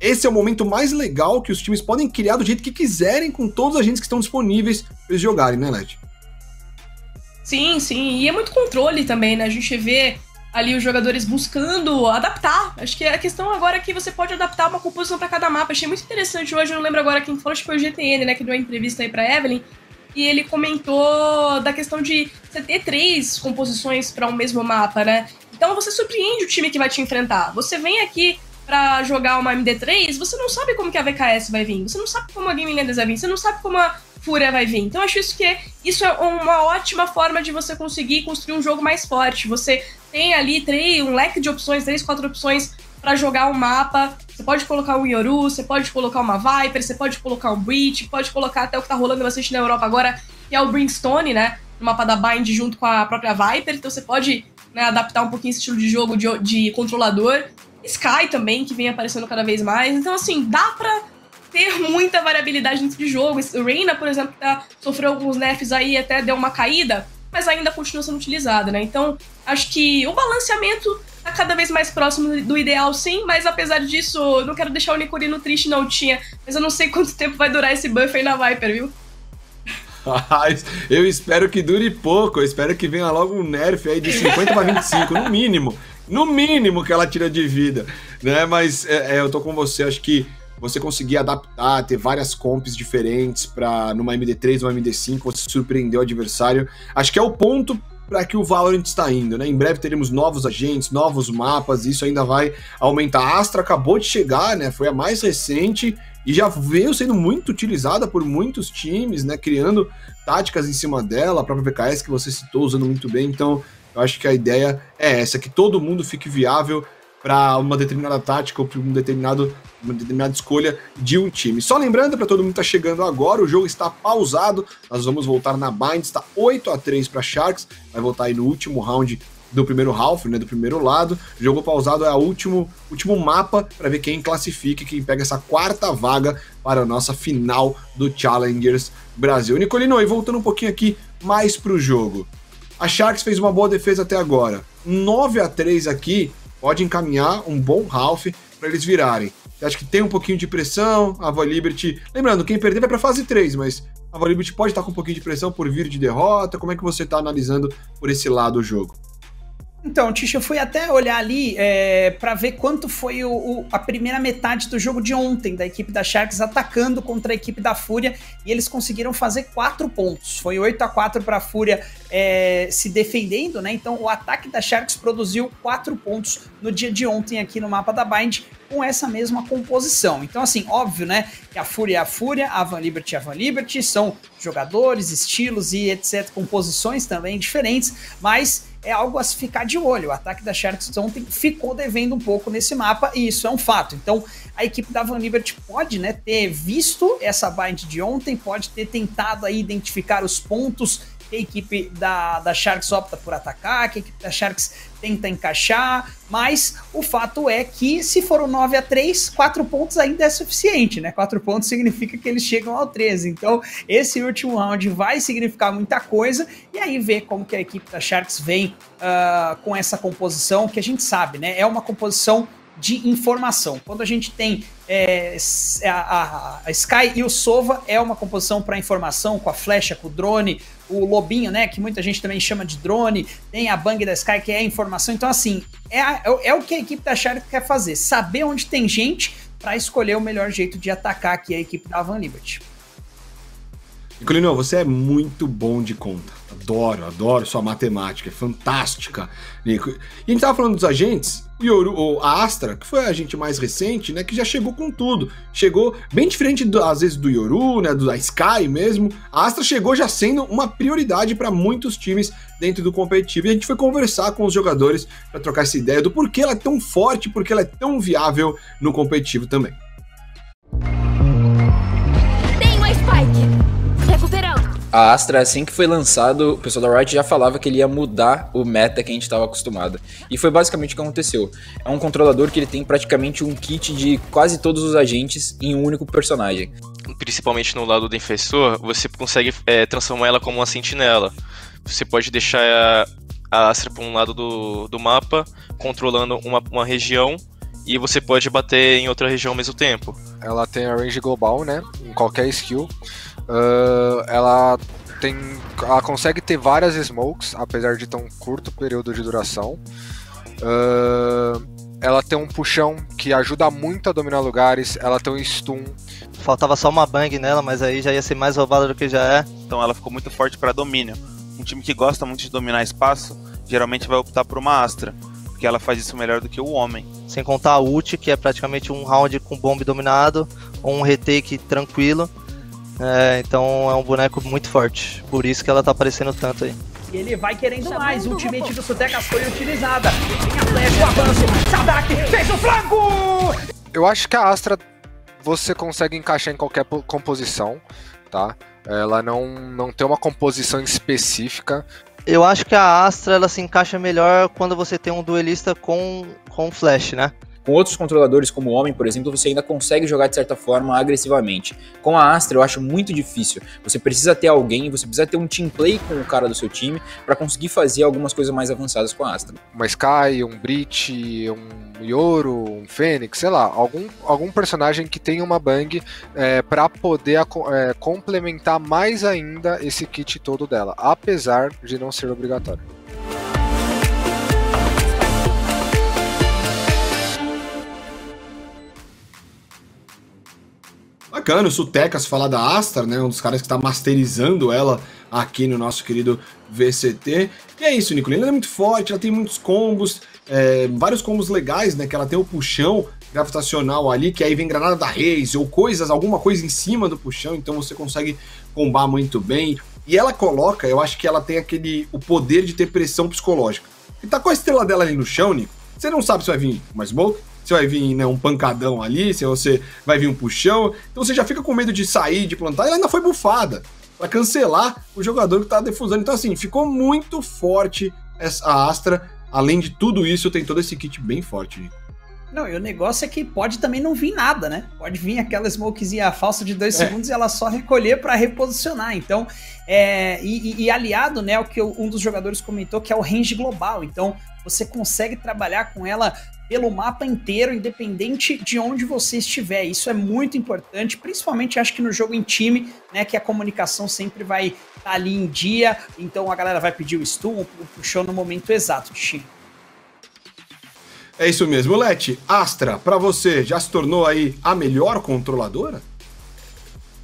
esse é o momento mais legal que os times podem criar do jeito que quiserem, com todos os agentes que estão disponíveis para eles jogarem, né, Led? Sim, sim. E é muito controle também, né? A gente vê ali os jogadores buscando adaptar. Acho que a questão agora é que você pode adaptar uma composição para cada mapa. Achei muito interessante hoje, eu não lembro agora quem falou, acho que foi o GTN, né, que deu a entrevista aí pra Evelyn. E ele comentou da questão de você ter três composições para um mesmo mapa, né? Então você surpreende o time que vai te enfrentar. Você vem aqui pra jogar uma MD3, você não sabe como que a VKS vai vir, você não sabe como a Game Lendas vai vir, você não sabe como a Fúria vai vir. Então acho isso que isso é uma ótima forma de você conseguir construir um jogo mais forte. Você tem ali três, um leque de opções, três, quatro opções pra jogar o mapa. Você pode colocar um Yoru, você pode colocar uma Viper, você pode colocar um Breach, pode colocar até o que tá rolando bastante na Europa agora, que é o Brimstone, né? No mapa da Bind junto com a própria Viper. Então você pode né, adaptar um pouquinho esse estilo de jogo de, de controlador. Sky também, que vem aparecendo cada vez mais. Então, assim, dá pra ter muita variabilidade dentro de jogo. Reina, por exemplo, tá, sofreu alguns nerfs aí até deu uma caída, mas ainda continua sendo utilizada, né? Então, acho que o balanceamento tá cada vez mais próximo do ideal, sim, mas apesar disso, não quero deixar o Nicorino triste, não tinha. Mas eu não sei quanto tempo vai durar esse buff aí na Viper, viu? eu espero que dure pouco, eu espero que venha logo um nerf aí de 50 para 25, no mínimo. No mínimo que ela tira de vida, né? Mas é, é, eu tô com você, acho que você conseguir adaptar, ter várias comps diferentes para numa MD3, numa MD5, você surpreender o adversário. Acho que é o ponto para que o Valorant está indo, né? Em breve teremos novos agentes, novos mapas, isso ainda vai aumentar. A Astra acabou de chegar, né? Foi a mais recente e já veio sendo muito utilizada por muitos times, né? Criando táticas em cima dela, a própria PKS que você citou usando muito bem. Então, eu acho que a ideia é essa, que todo mundo fique viável para uma determinada tática ou para um determinado, uma determinada escolha de um time. Só lembrando para todo mundo que está chegando agora, o jogo está pausado. Nós vamos voltar na Bind, está 8 a 3 para Sharks, vai voltar aí no último round do primeiro half, né, do primeiro lado. O jogo pausado é o último, último mapa para ver quem classifica quem pega essa quarta vaga para a nossa final do Challengers Brasil. Nicolino, e voltando um pouquinho aqui mais para o jogo. A Sharks fez uma boa defesa até agora. 9 a 3 aqui pode encaminhar um bom half para eles virarem. Acha que tem um pouquinho de pressão? A Ava Liberty. Lembrando, quem perder vai para fase 3, mas a Ava Liberty pode estar com um pouquinho de pressão por vir de derrota. Como é que você está analisando por esse lado o jogo? Então, Tisha, eu fui até olhar ali é, para ver quanto foi o, o, a primeira metade do jogo de ontem da equipe da Sharks atacando contra a equipe da Fúria e eles conseguiram fazer quatro pontos. Foi 8 a 4 para a Fúria é, se defendendo, né? Então o ataque da Sharks produziu quatro pontos no dia de ontem aqui no mapa da Bind com essa mesma composição. Então, assim, óbvio, né? Que a Fúria é a Fúria, a Van Liberty é a Van Liberty, são jogadores, estilos e etc., composições também diferentes, mas é algo a se ficar de olho. O ataque da Sharks ontem ficou devendo um pouco nesse mapa e isso é um fato. Então, a equipe da Van Liberty pode né, ter visto essa bind de ontem, pode ter tentado aí identificar os pontos que a equipe da, da Sharks opta por atacar, que a equipe da Sharks tenta encaixar, mas o fato é que se for um 9 a 3 4 pontos ainda é suficiente, né? 4 pontos significa que eles chegam ao 13. Então, esse último round vai significar muita coisa, e aí ver como que a equipe da Sharks vem uh, com essa composição, que a gente sabe, né? É uma composição de informação. Quando a gente tem é, a, a, a, Sky e o Sova, é uma composição para informação, com a flecha, com o drone, o Lobinho, né, que muita gente também chama de drone, tem a Bang da Sky, que é informação. Então, assim, é, a, é, é o que a equipe da Shark quer fazer, saber onde tem gente para escolher o melhor jeito de atacar aqui a equipe da Van Liberty. Nicolino, você é muito bom de conta. Adoro, adoro sua matemática, é fantástica, Nico. E a gente tava falando dos agentes, e o, a Astra, que foi a agente mais recente, né, que já chegou com tudo. Chegou bem diferente, do, às vezes, do Yoru, né, do, da Sky mesmo. A Astra chegou já sendo uma prioridade para muitos times dentro do competitivo. E a gente foi conversar com os jogadores para trocar essa ideia do porquê ela é tão forte, porque ela é tão viável no competitivo também. A Astra, assim que foi lançado, o pessoal da Riot já falava que ele ia mudar o meta que a gente estava acostumado. E foi basicamente o que aconteceu. É um controlador que ele tem praticamente um kit de quase todos os agentes em um único personagem. Principalmente no lado do defensor, você consegue é, transformar ela como uma sentinela. Você pode deixar a, a Astra para um lado do, do mapa, controlando uma, uma região e você pode bater em outra região ao mesmo tempo. Ela tem a range global, né? Em qualquer skill. Uh, ela tem. Ela consegue ter várias smokes, apesar de tão curto período de duração. Uh, ela tem um puxão que ajuda muito a dominar lugares. Ela tem um stun. Faltava só uma bang nela, mas aí já ia ser mais roubada do que já é. Então ela ficou muito forte para domínio. Um time que gosta muito de dominar espaço, geralmente vai optar por uma Astra, porque ela faz isso melhor do que o homem. Sem contar a ult, que é praticamente um round com bomb dominado, ou um retake tranquilo. É, então é um boneco muito forte. Por isso que ela tá aparecendo tanto aí. E ele vai querendo mais. O ultimate do Sutecas foi utilizada. Tem a flash, o avanço. Sadak fez o flanco! Eu acho que a Astra você consegue encaixar em qualquer po- composição, tá? Ela não, não tem uma composição específica. Eu acho que a Astra ela se encaixa melhor quando você tem um duelista com, com flash, né? Com outros controladores, como o Homem, por exemplo, você ainda consegue jogar de certa forma agressivamente. Com a Astra, eu acho muito difícil. Você precisa ter alguém, você precisa ter um team play com o cara do seu time para conseguir fazer algumas coisas mais avançadas com a Astra. Uma Sky, um Breach, um Yoro, um Fênix, sei lá, algum, algum personagem que tenha uma bang é, para poder é, complementar mais ainda esse kit todo dela, apesar de não ser obrigatório. Bacana, o Sutecas falar da Astra, né? Um dos caras que está masterizando ela aqui no nosso querido VCT. E é isso, Nicolina. Ela é muito forte, ela tem muitos combos, é, vários combos legais, né? Que ela tem o puxão gravitacional ali, que aí vem granada da Reis ou coisas, alguma coisa em cima do puxão, então você consegue combar muito bem. E ela coloca, eu acho que ela tem aquele o poder de ter pressão psicológica. E tá com a estrela dela ali no chão, Nico. Você não sabe se vai vir uma smoke, se vai vir né, um pancadão ali, se você vai vir um puxão. Então você já fica com medo de sair, de plantar. E ela ainda foi bufada para cancelar o jogador que tá defusando. Então, assim, ficou muito forte essa Astra. Além de tudo isso, tem todo esse kit bem forte. Não, e o negócio é que pode também não vir nada, né? Pode vir aquela smokezinha falsa de dois É. segundos e ela só recolher para reposicionar. Então, é, e, e- aliado, né, o que um dos jogadores comentou, que é o range global. Então, você consegue trabalhar com ela pelo mapa inteiro, independente de onde você estiver. Isso é muito importante, principalmente acho que no jogo em time, né, que a comunicação sempre vai estar ali em dia. Então, a galera vai pedir o stun, o puxão no momento exato, Tim. É isso mesmo, Leti. Astra, pra você, já se tornou aí a melhor controladora?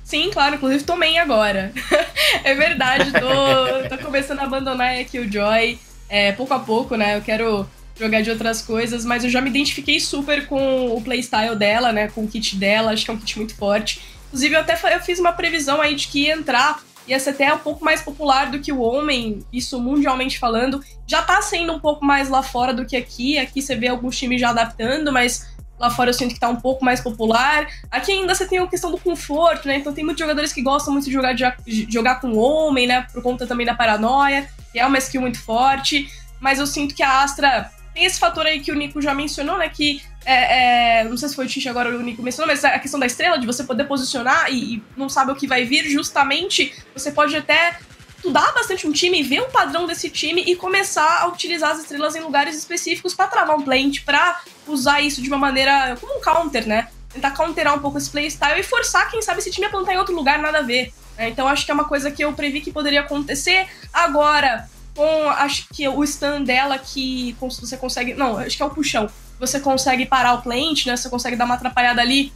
Sim, claro, inclusive tomei agora. é verdade, tô, tô começando a abandonar aqui o Joy é, pouco a pouco, né? Eu quero jogar de outras coisas, mas eu já me identifiquei super com o playstyle dela, né? Com o kit dela, acho que é um kit muito forte. Inclusive, eu até eu fiz uma previsão aí de que ia entrar, ia ser até um pouco mais popular do que o Homem, isso mundialmente falando. Já tá sendo um pouco mais lá fora do que aqui. Aqui você vê alguns times já adaptando, mas lá fora eu sinto que tá um pouco mais popular. Aqui ainda você tem a questão do conforto, né? Então tem muitos jogadores que gostam muito de jogar, de jogar com homem, né? Por conta também da paranoia, que é uma skill muito forte. Mas eu sinto que a Astra tem esse fator aí que o Nico já mencionou, né? Que é, é, não sei se foi o Tish agora ou o Nico mencionou, mas a questão da estrela, de você poder posicionar e, e não sabe o que vai vir, justamente você pode até estudar bastante um time, ver o padrão desse time e começar a utilizar as estrelas em lugares específicos pra travar um plant, pra usar isso de uma maneira como um counter, né? Tentar counterar um pouco esse playstyle e forçar, quem sabe, esse time a plantar em outro lugar, nada a ver. né? Então acho que é uma coisa que eu previ que poderia acontecer. Agora, com acho que o stun dela que você consegue. Não, acho que é o puxão. Você consegue parar o plant, né? Você consegue dar uma atrapalhada ali.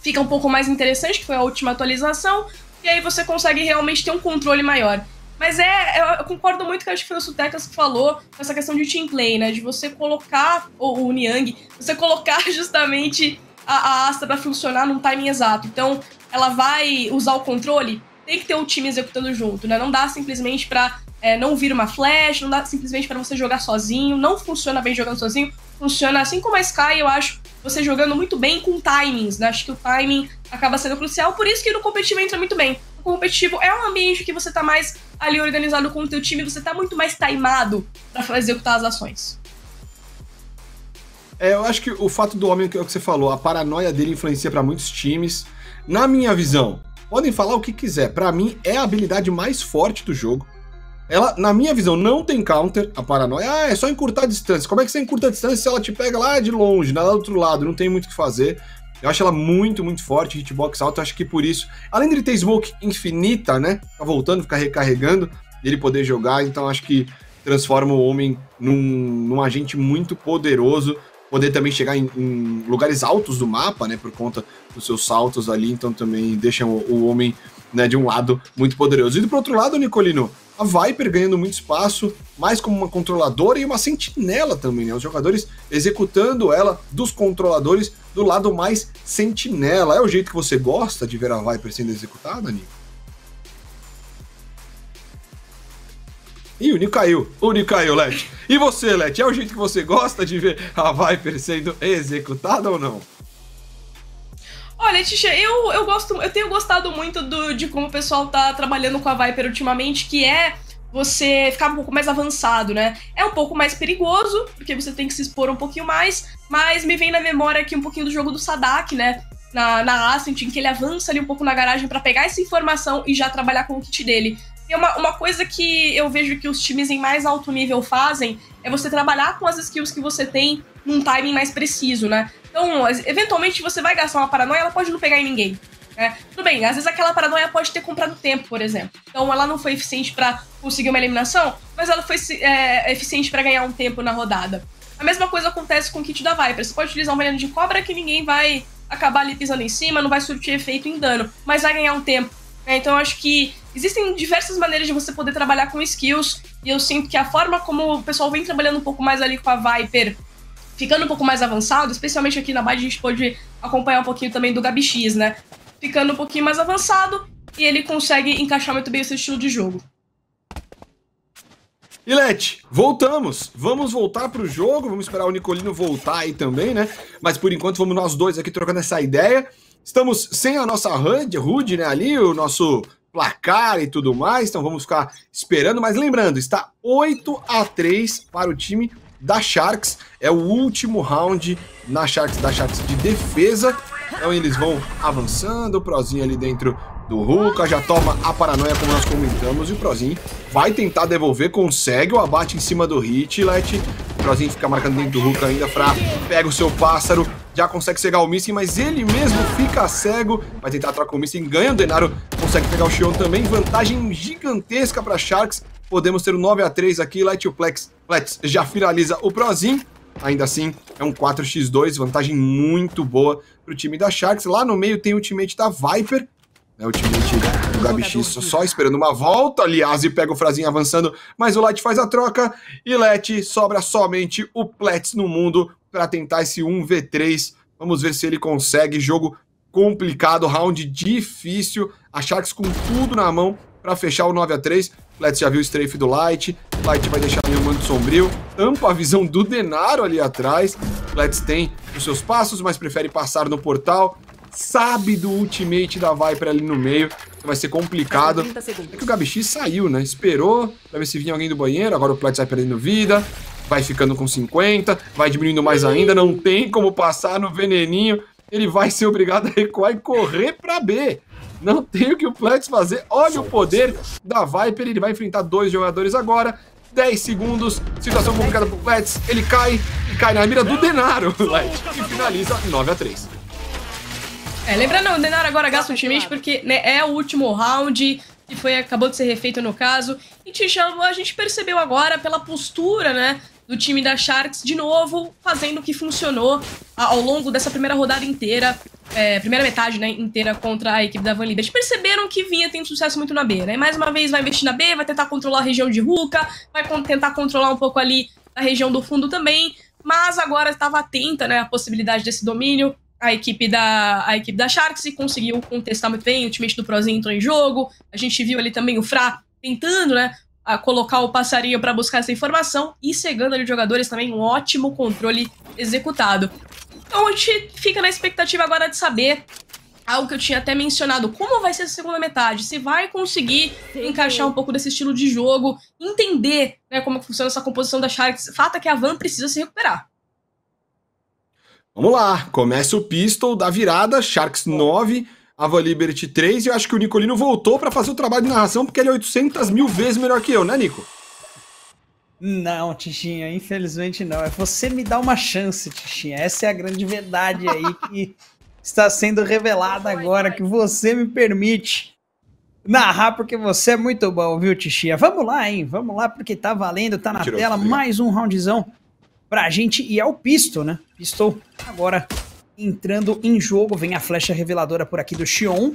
Fica um pouco mais interessante, que foi a última atualização. E aí você consegue realmente ter um controle maior. Mas é, eu, concordo muito que acho que foi o Sutecas que falou com essa questão de team play, né? De você colocar, ou o Niang, você colocar justamente a, a Astra pra funcionar num timing exato. Então, ela vai usar o controle, tem que ter o time executando junto, né? Não dá simplesmente pra é, não vir uma flash, não dá simplesmente pra você jogar sozinho, não funciona bem jogando sozinho, funciona assim como a Sky, eu acho, você jogando muito bem com timings, né? Acho que o timing acaba sendo crucial, por isso que no competitivo entra muito bem. O competitivo é um ambiente que você tá mais ali organizado com o teu time, você tá muito mais timado pra executar as ações. É, eu acho que o fato do homem, que é o que você falou, a paranoia dele influencia pra muitos times. Na minha visão, podem falar o que quiser, pra mim é a habilidade mais forte do jogo. Ela, na minha visão, não tem counter, a paranoia. Ah, é só encurtar a distância. Como é que você encurta a distância se ela te pega lá de longe, lá do outro lado? Não tem muito o que fazer. Eu acho ela muito, muito forte, hitbox alto. Acho que por isso, além de ele ter smoke infinita, né? Ficar voltando, ficar recarregando, ele poder jogar. Então acho que transforma o homem num, num agente muito poderoso. Poder também chegar em, em lugares altos do mapa, né? Por conta dos seus saltos ali. Então também deixa o, o homem né, de um lado muito poderoso. E do outro lado, Nicolino, a Viper ganhando muito espaço, mais como uma controladora e uma sentinela também, né? Os jogadores executando ela dos controladores do lado mais sentinela. É o jeito que você gosta de ver a Viper sendo executada, Nico? Ih, o Nico caiu. O Nico caiu, Let. E você, Let? É o jeito que você gosta de ver a Viper sendo executada ou não? Olha, Tisha, eu, eu gosto, eu tenho gostado muito do, de como o pessoal tá trabalhando com a Viper ultimamente, que é você ficar um pouco mais avançado, né? É um pouco mais perigoso, porque você tem que se expor um pouquinho mais, mas me vem na memória aqui um pouquinho do jogo do Sadak, né? Na, na Ascent, em que ele avança ali um pouco na garagem para pegar essa informação e já trabalhar com o kit dele. E uma, uma coisa que eu vejo que os times em mais alto nível fazem é você trabalhar com as skills que você tem num timing mais preciso, né? Então, eventualmente você vai gastar uma paranoia, ela pode não pegar em ninguém. Né? Tudo bem, às vezes aquela paranoia pode ter comprado tempo, por exemplo. Então ela não foi eficiente para conseguir uma eliminação, mas ela foi é, eficiente para ganhar um tempo na rodada. A mesma coisa acontece com o kit da Viper. Você pode utilizar um veneno de cobra que ninguém vai acabar ali pisando em cima, não vai surtir efeito em dano, mas vai ganhar um tempo. Né? Então eu acho que existem diversas maneiras de você poder trabalhar com skills, e eu sinto que a forma como o pessoal vem trabalhando um pouco mais ali com a Viper ficando um pouco mais avançado, especialmente aqui na base a gente pode acompanhar um pouquinho também do Gabi X, né? Ficando um pouquinho mais avançado e ele consegue encaixar muito bem esse estilo de jogo. Ilete, voltamos. Vamos voltar pro jogo, vamos esperar o Nicolino voltar aí também, né? Mas por enquanto vamos nós dois aqui trocando essa ideia. Estamos sem a nossa HUD, HUD né, ali, o nosso placar e tudo mais, então vamos ficar esperando, mas lembrando, está 8 a 3 para o time da Sharks. É o último round na Sharks da Sharks de defesa. Então eles vão avançando, o Prozinho ali dentro do Ruka, já toma a paranoia como nós comentamos, e o Prozinho vai tentar devolver, consegue o abate em cima do Hitlet. O Prozinho fica marcando dentro do Ruka ainda pra pega o seu pássaro, já consegue cegar o Missing, mas ele mesmo fica cego, vai tentar trocar o Missing, ganha o Denaro, consegue pegar o Xion também, vantagem gigantesca pra Sharks, podemos ter um 9 a 3 aqui, Light o Plex, Plex já finaliza o Prozinho, ainda assim é um 4x2, vantagem muito boa pro time da Sharks, lá no meio tem o teammate da Viper, né, o teammate do Gabi X só esperando uma volta, aliás, e pega o Frazinho avançando, mas o Light faz a troca, e Let sobra somente o Plets no mundo para tentar esse 1v3, vamos ver se ele consegue, jogo complicado, round difícil, a Sharks com tudo na mão para fechar o 9 a 3 Let's já viu o strafe do Light. Light vai deixar ali o manto sombrio. Tampa a visão do Denaro ali atrás. Let's tem os seus passos, mas prefere passar no portal. Sabe do ultimate da Viper ali no meio. Vai ser complicado. É que o Gabi X saiu, né? Esperou pra ver se vinha alguém do banheiro. Agora o Plat vai perdendo vida. Vai ficando com 50. Vai diminuindo mais ainda. Não tem como passar no veneninho. Ele vai ser obrigado a recuar e correr pra B. Não tem o que o Plants fazer. Olha o poder da Viper. Ele vai enfrentar dois jogadores agora. 10 segundos. Situação complicada pro Plants. Ele cai e cai na mira do Denaro. E finaliza 9 a 3 É, lembrando, o Denaro agora gasta o ultimate porque né, é o último round que foi, acabou de ser refeito no caso. E Tisha, a gente percebeu agora pela postura, né? do time da Sharks, de novo, fazendo o que funcionou ao longo dessa primeira rodada inteira, é, primeira metade, né, inteira contra a equipe da Van Eles perceberam que vinha tendo sucesso muito na B, né? Mais uma vez vai investir na B, vai tentar controlar a região de Ruka, vai tentar controlar um pouco ali a região do fundo também, mas agora estava atenta, né, à possibilidade desse domínio. A equipe da, a equipe da Sharks e conseguiu contestar muito bem, o time do Prozinho entrou em jogo. A gente viu ali também o Fra tentando, né, a colocar o passarinho para buscar essa informação e cegando ali os jogadores também um ótimo controle executado. Então a gente fica na expectativa agora de saber algo que eu tinha até mencionado, como vai ser essa segunda metade, se vai conseguir encaixar um pouco desse estilo de jogo, entender né, como funciona essa composição da Sharks. Fato é que a Van precisa se recuperar. Vamos lá, começa o pistol da virada, Sharks 9, Ava Liberty 3, e eu acho que o Nicolino voltou para fazer o trabalho de narração, porque ele é 800 mil vezes melhor que eu, né, Nico? Não, Tichinha, infelizmente não. É você me dá uma chance, Tichinha. Essa é a grande verdade aí que está sendo revelada agora, que você me permite narrar, porque você é muito bom, viu, Tichinha? Vamos lá, hein? Vamos lá, porque tá valendo, tá na Mentiroso, tela, mais um roundzão pra gente, e é o Pistol, né? Pistol agora entrando em jogo. Vem a flecha reveladora por aqui do Xion.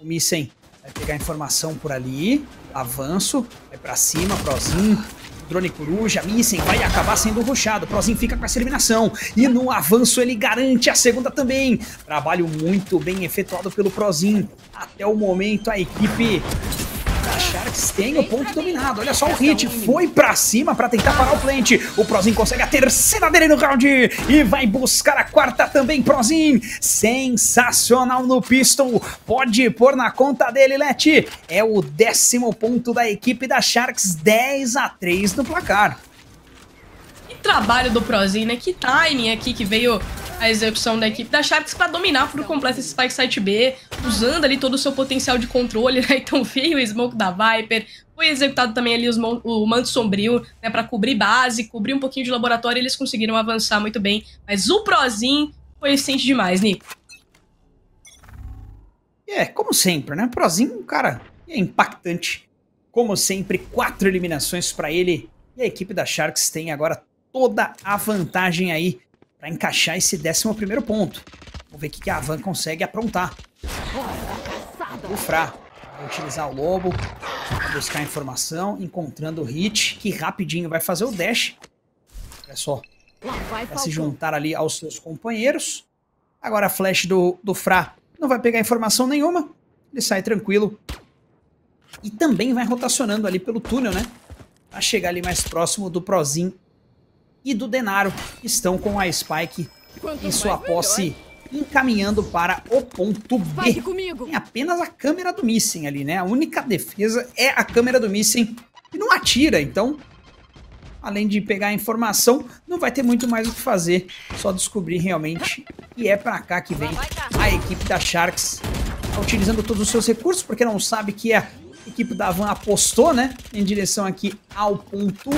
O Misen vai pegar informação por ali. Avanço, vai pra cima, Prozinho. Drone Coruja, Misen vai acabar sendo rushado. Prozinho fica com essa eliminação. E no avanço ele garante a segunda também. Trabalho muito bem efetuado pelo Prozinho. Até o momento a equipe tem o ponto dominado. Olha só o hit. Foi pra cima pra tentar parar o plant. O Prozin consegue a terceira dele no round. E vai buscar a quarta também, Prozin. Sensacional no pistol. Pode pôr na conta dele, Leti. É o décimo ponto da equipe da Sharks. 10 a 3 no placar. Trabalho do Prozin, né? Que timing aqui que veio a execução da equipe da Sharks para dominar por completo esse Spike Site B, usando ali todo o seu potencial de controle, né? Então veio o Smoke da Viper, foi executado também ali os, o Manto Sombrio, né? Para cobrir base, cobrir um pouquinho de laboratório, eles conseguiram avançar muito bem. Mas o Prozin foi eficiente demais, Nico. É, como sempre, né? Prozinho, um cara é impactante. Como sempre, quatro eliminações pra ele. E a equipe da Sharks tem agora toda a vantagem aí pra encaixar esse 11 primeiro ponto. Vamos ver o que a Van consegue aprontar. O Fra vai utilizar o Lobo pra buscar informação, encontrando o Hit, que rapidinho vai fazer o dash. Olha só, vai se juntar ali aos seus companheiros. Agora a flash do, do Fra não vai pegar informação nenhuma. Ele sai tranquilo. E também vai rotacionando ali pelo túnel, né? Pra chegar ali mais próximo do Prozin e do Denaro, que estão com a Spike em sua posse encaminhando para o ponto B. Tem apenas a câmera do Missing ali, né? A única defesa é a câmera do Missing que não atira, então além de pegar a informação, não vai ter muito mais o que fazer, só descobrir realmente e é pra cá que vem a equipe da Sharks, tá utilizando todos os seus recursos, porque não sabe que a equipe da Van apostou, né, em direção aqui ao ponto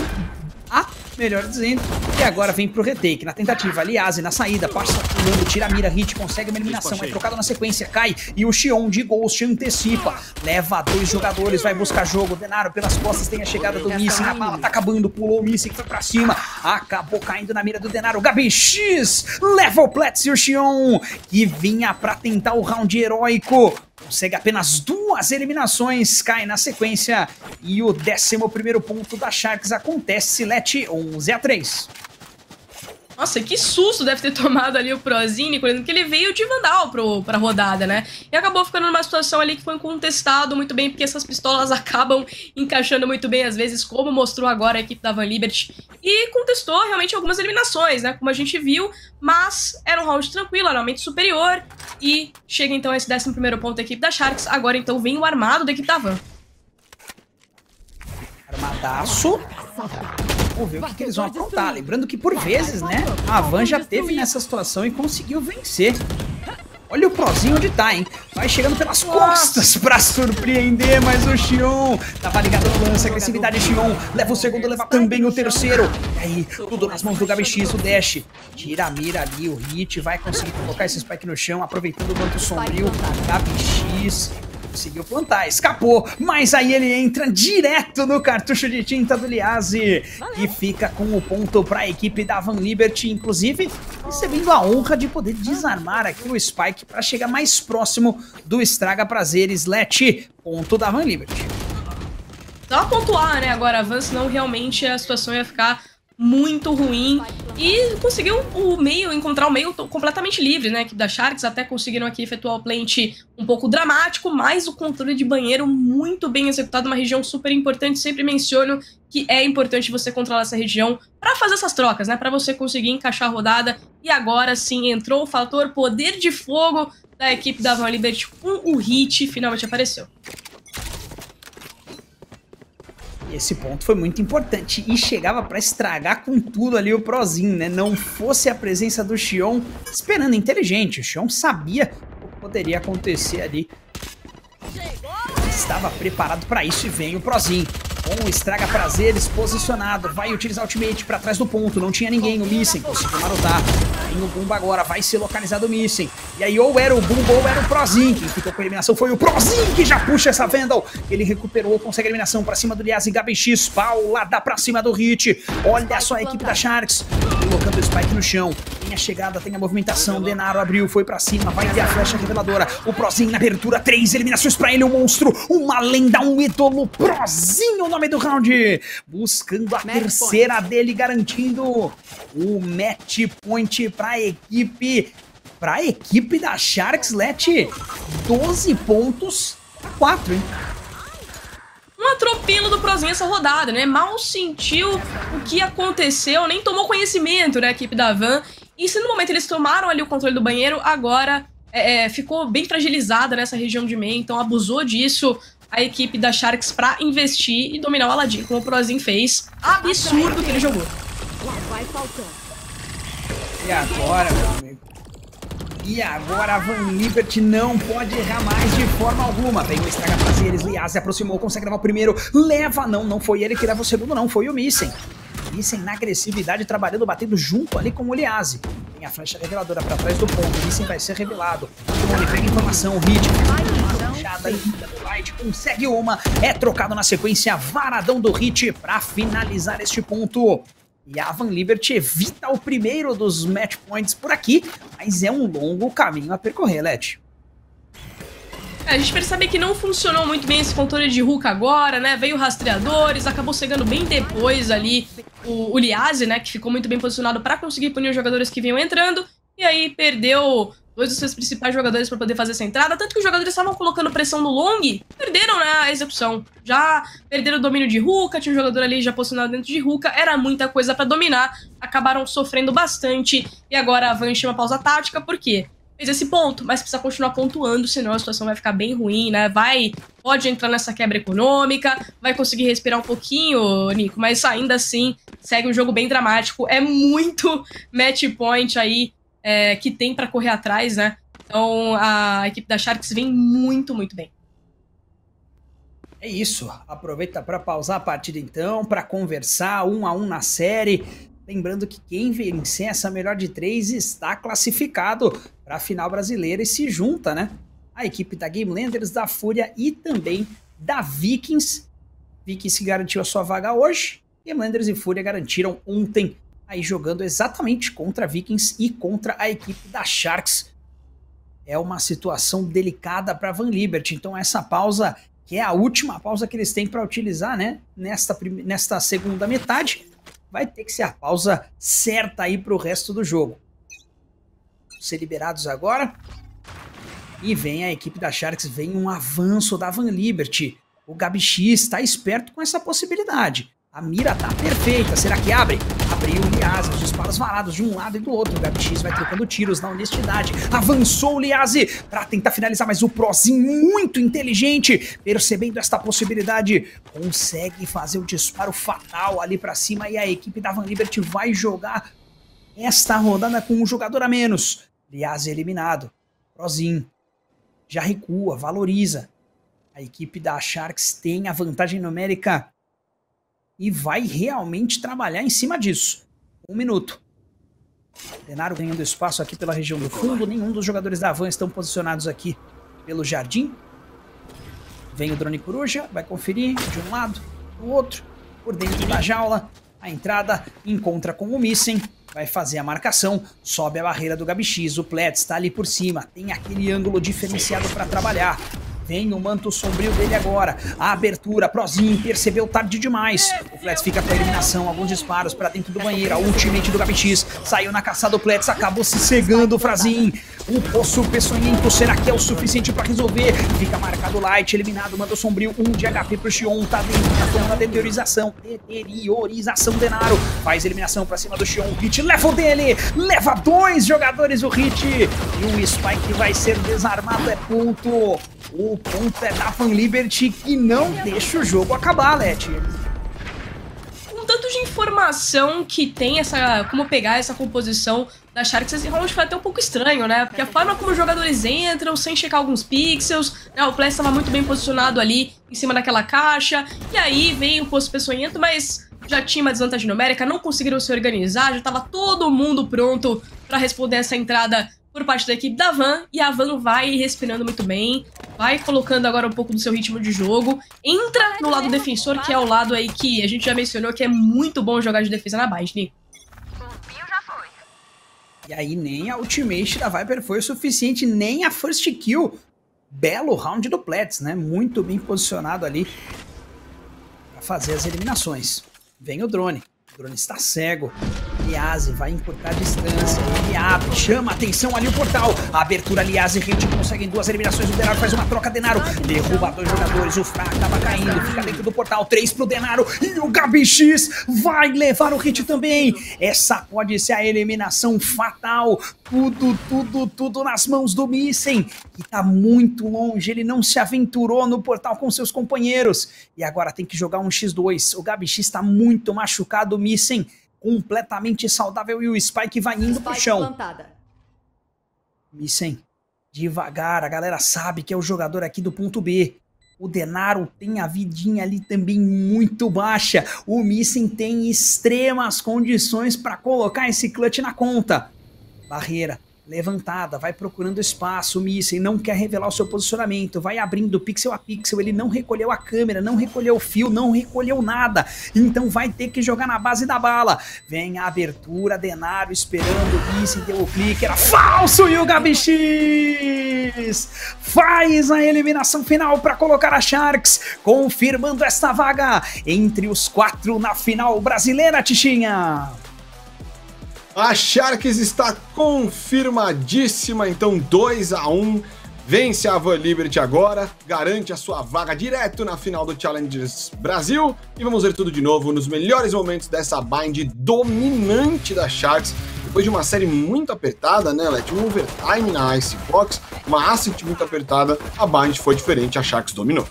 melhor dizendo, e agora vem pro retake, na tentativa, aliás, na saída, passa pulando, tira a mira, hit, consegue uma eliminação, é trocado na sequência, cai, e o Xion de Ghost antecipa, leva dois jogadores, vai buscar jogo, Denaro pelas costas, tem a chegada do Missing, a bala tá acabando, pulou o Missing, foi pra cima, acabou caindo na mira do Denaro, Gabi X, leva o Plets e o Xion, que vinha pra tentar o round heróico, consegue apenas duas eliminações, cai na sequência, e o 11 primeiro ponto da Sharks acontece, Let 11 a 3. Nossa, que susto deve ter tomado ali o Prozini, por exemplo, que ele veio de Vandal pro, pra rodada, né? E acabou ficando numa situação ali que foi contestado muito bem, porque essas pistolas acabam encaixando muito bem, às vezes, como mostrou agora a equipe da Van Liberty. E contestou realmente algumas eliminações, né? Como a gente viu, mas era um round tranquilo, era um aumento superior. E chega então esse 11 primeiro ponto da equipe da Sharks. Agora então vem o armado da equipe da Van. Armadaço. Vamos ver o que, que eles vão aprontar. Lembrando que, por vezes, né, a Van já teve nessa situação e conseguiu vencer. Olha o prozinho onde tá, hein? Vai chegando pelas costas pra surpreender, mas o Xion tava ligado no lance, agressividade Xion. Leva o segundo, leva também o terceiro. E aí, tudo nas mãos do Gabi X, o Dash. Tira a mira ali, o Hit, vai conseguir colocar esse spike no chão, aproveitando o manto sombrio. Gabi X conseguiu plantar, escapou, mas aí ele entra direto no cartucho de tinta do Liazzi e fica com o ponto para a equipe da Van Liberty, inclusive recebendo a honra de poder desarmar aqui o Spike para chegar mais próximo do Estraga Prazeres Let, ponto da Van Liberty. Só pontuar, né, agora a Van, senão realmente a situação ia ficar muito ruim. E conseguiu o meio, encontrar o meio completamente livre, né? Que da Sharks até conseguiram aqui efetuar o plant um pouco dramático, mas o controle de banheiro muito bem executado, uma região super importante. Sempre menciono que é importante você controlar essa região para fazer essas trocas, né? Para você conseguir encaixar a rodada. E agora sim entrou o fator poder de fogo da equipe da Van Liberty com o hit, finalmente apareceu. Esse ponto foi muito importante e chegava para estragar com tudo ali o Prozinho, né? Não fosse a presença do Xion esperando inteligente. O Xion sabia o que poderia acontecer ali. Estava preparado para isso e vem o Prozinho. Com o estraga prazeres posicionado, vai utilizar o ultimate para trás do ponto, não tinha ninguém, o Missing conseguiu marotar. Tem o Bumba agora, vai ser localizado o Missing. E aí ou era o Bumba ou era o Prozin, quem ficou com a eliminação foi o Prozin, que já puxa essa Vandal. Ele recuperou, consegue a eliminação para cima do Liaz e GBX, paulada para cima do Hit. Olha só a equipe da Sharks, colocando o Spike no chão. Tem a chegada, tem a movimentação, Denaro abriu, foi para cima, vai ter a flecha reveladora. O Prozin na abertura, três eliminações para ele, o monstro, uma lenda, um ídolo, Prozin, o nome do round. Buscando a terceira dele, garantindo o match point para a equipe, para a equipe da Sharks, Let 12 pontos a 4, hein? Uma atropelo do Prozinho essa rodada, né? Mal sentiu o que aconteceu, nem tomou conhecimento, né, a equipe da Van. E se no momento eles tomaram ali o controle do banheiro, agora é, é, ficou bem fragilizada nessa região de meio, então abusou disso a equipe da Sharks pra investir e dominar o Aladdin, como o Prozin fez. Absurdo que ele jogou. E agora, meu amigo? E agora a Van Liberty não pode errar mais de forma alguma. Vem o estraga prazeres, Liaz se aproximou, consegue levar o primeiro. Leva, não, não foi ele que leva o segundo, não, foi o Missen. Missen na agressividade, trabalhando, batendo junto ali com o Liase. Tem a flecha reveladora pra trás do ponto, Missen vai ser revelado. Ele pega informação, o hit. Do Light, consegue uma. É trocado na sequência, varadão do hit pra finalizar este ponto. E a Van Liberty evita o primeiro dos match points por aqui, mas é um longo caminho a percorrer, Let. É, a gente percebe que não funcionou muito bem esse controle de Hulk agora, né? Veio rastreadores, acabou chegando bem depois ali o, o Liase, né? Que ficou muito bem posicionado para conseguir punir os jogadores que vinham entrando. E aí perdeu dois dos seus principais jogadores para poder fazer essa entrada. Tanto que os jogadores estavam colocando pressão no long, perderam né, a execução. Já perderam o domínio de Ruka, tinha um jogador ali já posicionado dentro de Ruka. Era muita coisa para dominar, acabaram sofrendo bastante. E agora a Van chama pausa tática, por quê? fez esse ponto, mas precisa continuar pontuando, senão a situação vai ficar bem ruim, né? Vai, pode entrar nessa quebra econômica, vai conseguir respirar um pouquinho, Nico, mas ainda assim segue um jogo bem dramático. É muito match point aí é, que tem para correr atrás, né? Então a equipe da Sharks vem muito, muito bem. É isso. Aproveita para pausar a partida então, para conversar um a um na série. Lembrando que quem vencer essa melhor de três está classificado para a final brasileira e se junta, né? A equipe da Game Landers, da Fúria e também da Vikings. Vikings garantiu a sua vaga hoje. Game Landers e Fúria garantiram ontem, aí jogando exatamente contra Vikings e contra a equipe da Sharks. É uma situação delicada para Van Liberty, então essa pausa, que é a última pausa que eles têm para utilizar, né? Nesta, nesta segunda metade, vai ter que ser a pausa certa aí para o resto do jogo. Ser liberados agora. E vem a equipe da Sharks, vem um avanço da Van Liberty. O Gabi X está esperto com essa possibilidade. A mira tá perfeita. Será que abre? Liase, os disparos varados de um lado e do outro. O Gabi X vai trocando tiros na honestidade. Avançou o Liase para tentar finalizar, mas o Prozinho, muito inteligente, percebendo esta possibilidade, consegue fazer o disparo fatal ali para cima. E a equipe da Van Liberty vai jogar esta rodada com um jogador a menos. Liase eliminado. Prozinho já recua, valoriza. A equipe da Sharks tem a vantagem numérica e vai realmente trabalhar em cima disso. Um minuto. Denaro ganhando espaço aqui pela região do fundo. Nenhum dos jogadores da Van estão posicionados aqui pelo jardim. Vem o drone coruja, vai conferir de um lado, do outro, por dentro da jaula. A entrada encontra com o Missen, vai fazer a marcação, sobe a barreira do Gabi X, o Pletz está ali por cima, tem aquele ângulo diferenciado para trabalhar. Vem o manto sombrio dele agora. A abertura, Prozinho percebeu tarde demais. O Flex fica com a eliminação, alguns disparos para dentro do banheiro. A ultimate do Gabi X saiu na caçada do Flex, acabou se cegando o Frazin. O poço peçonhento, será que é o suficiente para resolver? Fica marcado Light, eliminado, manto sombrio, um de HP pro Xion, tá dentro da deteriorização. Deteriorização Denaro. Faz eliminação para cima do Xion. Hit leva o dele, leva dois jogadores o Hit. E o Spike vai ser desarmado, é ponto. O ponto é da Fan Liberty que não deixa o jogo acabar, Leti. Com tanto de informação que tem essa. como pegar essa composição da Sharks, esse round foi até um pouco estranho, né? Porque a forma como os jogadores entram, sem checar alguns pixels, né? O Play estava muito bem posicionado ali em cima daquela caixa, e aí vem o posto peçonhento, mas já tinha uma desvantagem numérica, não conseguiram se organizar, já estava todo mundo pronto para responder essa entrada por parte da equipe da Van, e a Van vai respirando muito bem, vai colocando agora um pouco do seu ritmo de jogo, entra no lado defensor, que é o lado aí que a gente já mencionou que é muito bom jogar de defesa na base, Nico. E aí nem a ultimate da Viper foi o suficiente, nem a first kill. Belo round do Plets, né? Muito bem posicionado ali para fazer as eliminações. Vem o drone. O drone está cego. Liase vai encurtar a distância. Ele abre, chama atenção ali o portal. A abertura Liase, Hit conseguem duas eliminações. O Denaro faz uma troca, Denaro derruba dois jogadores. O Fra acaba caindo, fica dentro do portal. Três pro Denaro e o Gabi X vai levar o hit também. Essa pode ser a eliminação fatal. Tudo, tudo, tudo nas mãos do Missen, que tá muito longe. Ele não se aventurou no portal com seus companheiros. E agora tem que jogar um X2. O Gabi X tá muito machucado, o Missen completamente saudável e o Spike vai indo pro Spike chão. plantada. Missen, devagar, a galera sabe que é o jogador aqui do ponto B. O Denaro tem a vidinha ali também muito baixa. O Missen tem extremas condições para colocar esse clutch na conta. Barreira levantada, vai procurando espaço. Missen não quer revelar o seu posicionamento, vai abrindo pixel a pixel. Ele não recolheu a câmera, não recolheu o fio, não recolheu nada. Então vai ter que jogar na base da bala. Vem a abertura, Denaro esperando. Missen deu o clique, era falso e o Gabi X faz a eliminação final para colocar a Sharks, confirmando esta vaga entre os quatro na final brasileira, Tichinha. A Sharks está confirmadíssima, então 2 a 1 Vence a Van Liberty agora, garante a sua vaga direto na final do Challengers Brasil. E vamos ver tudo de novo nos melhores momentos dessa bind dominante da Sharks. Depois de uma série muito apertada, né, Let? Um overtime na Icebox, uma asset muito apertada, a bind foi diferente, a Sharks dominou.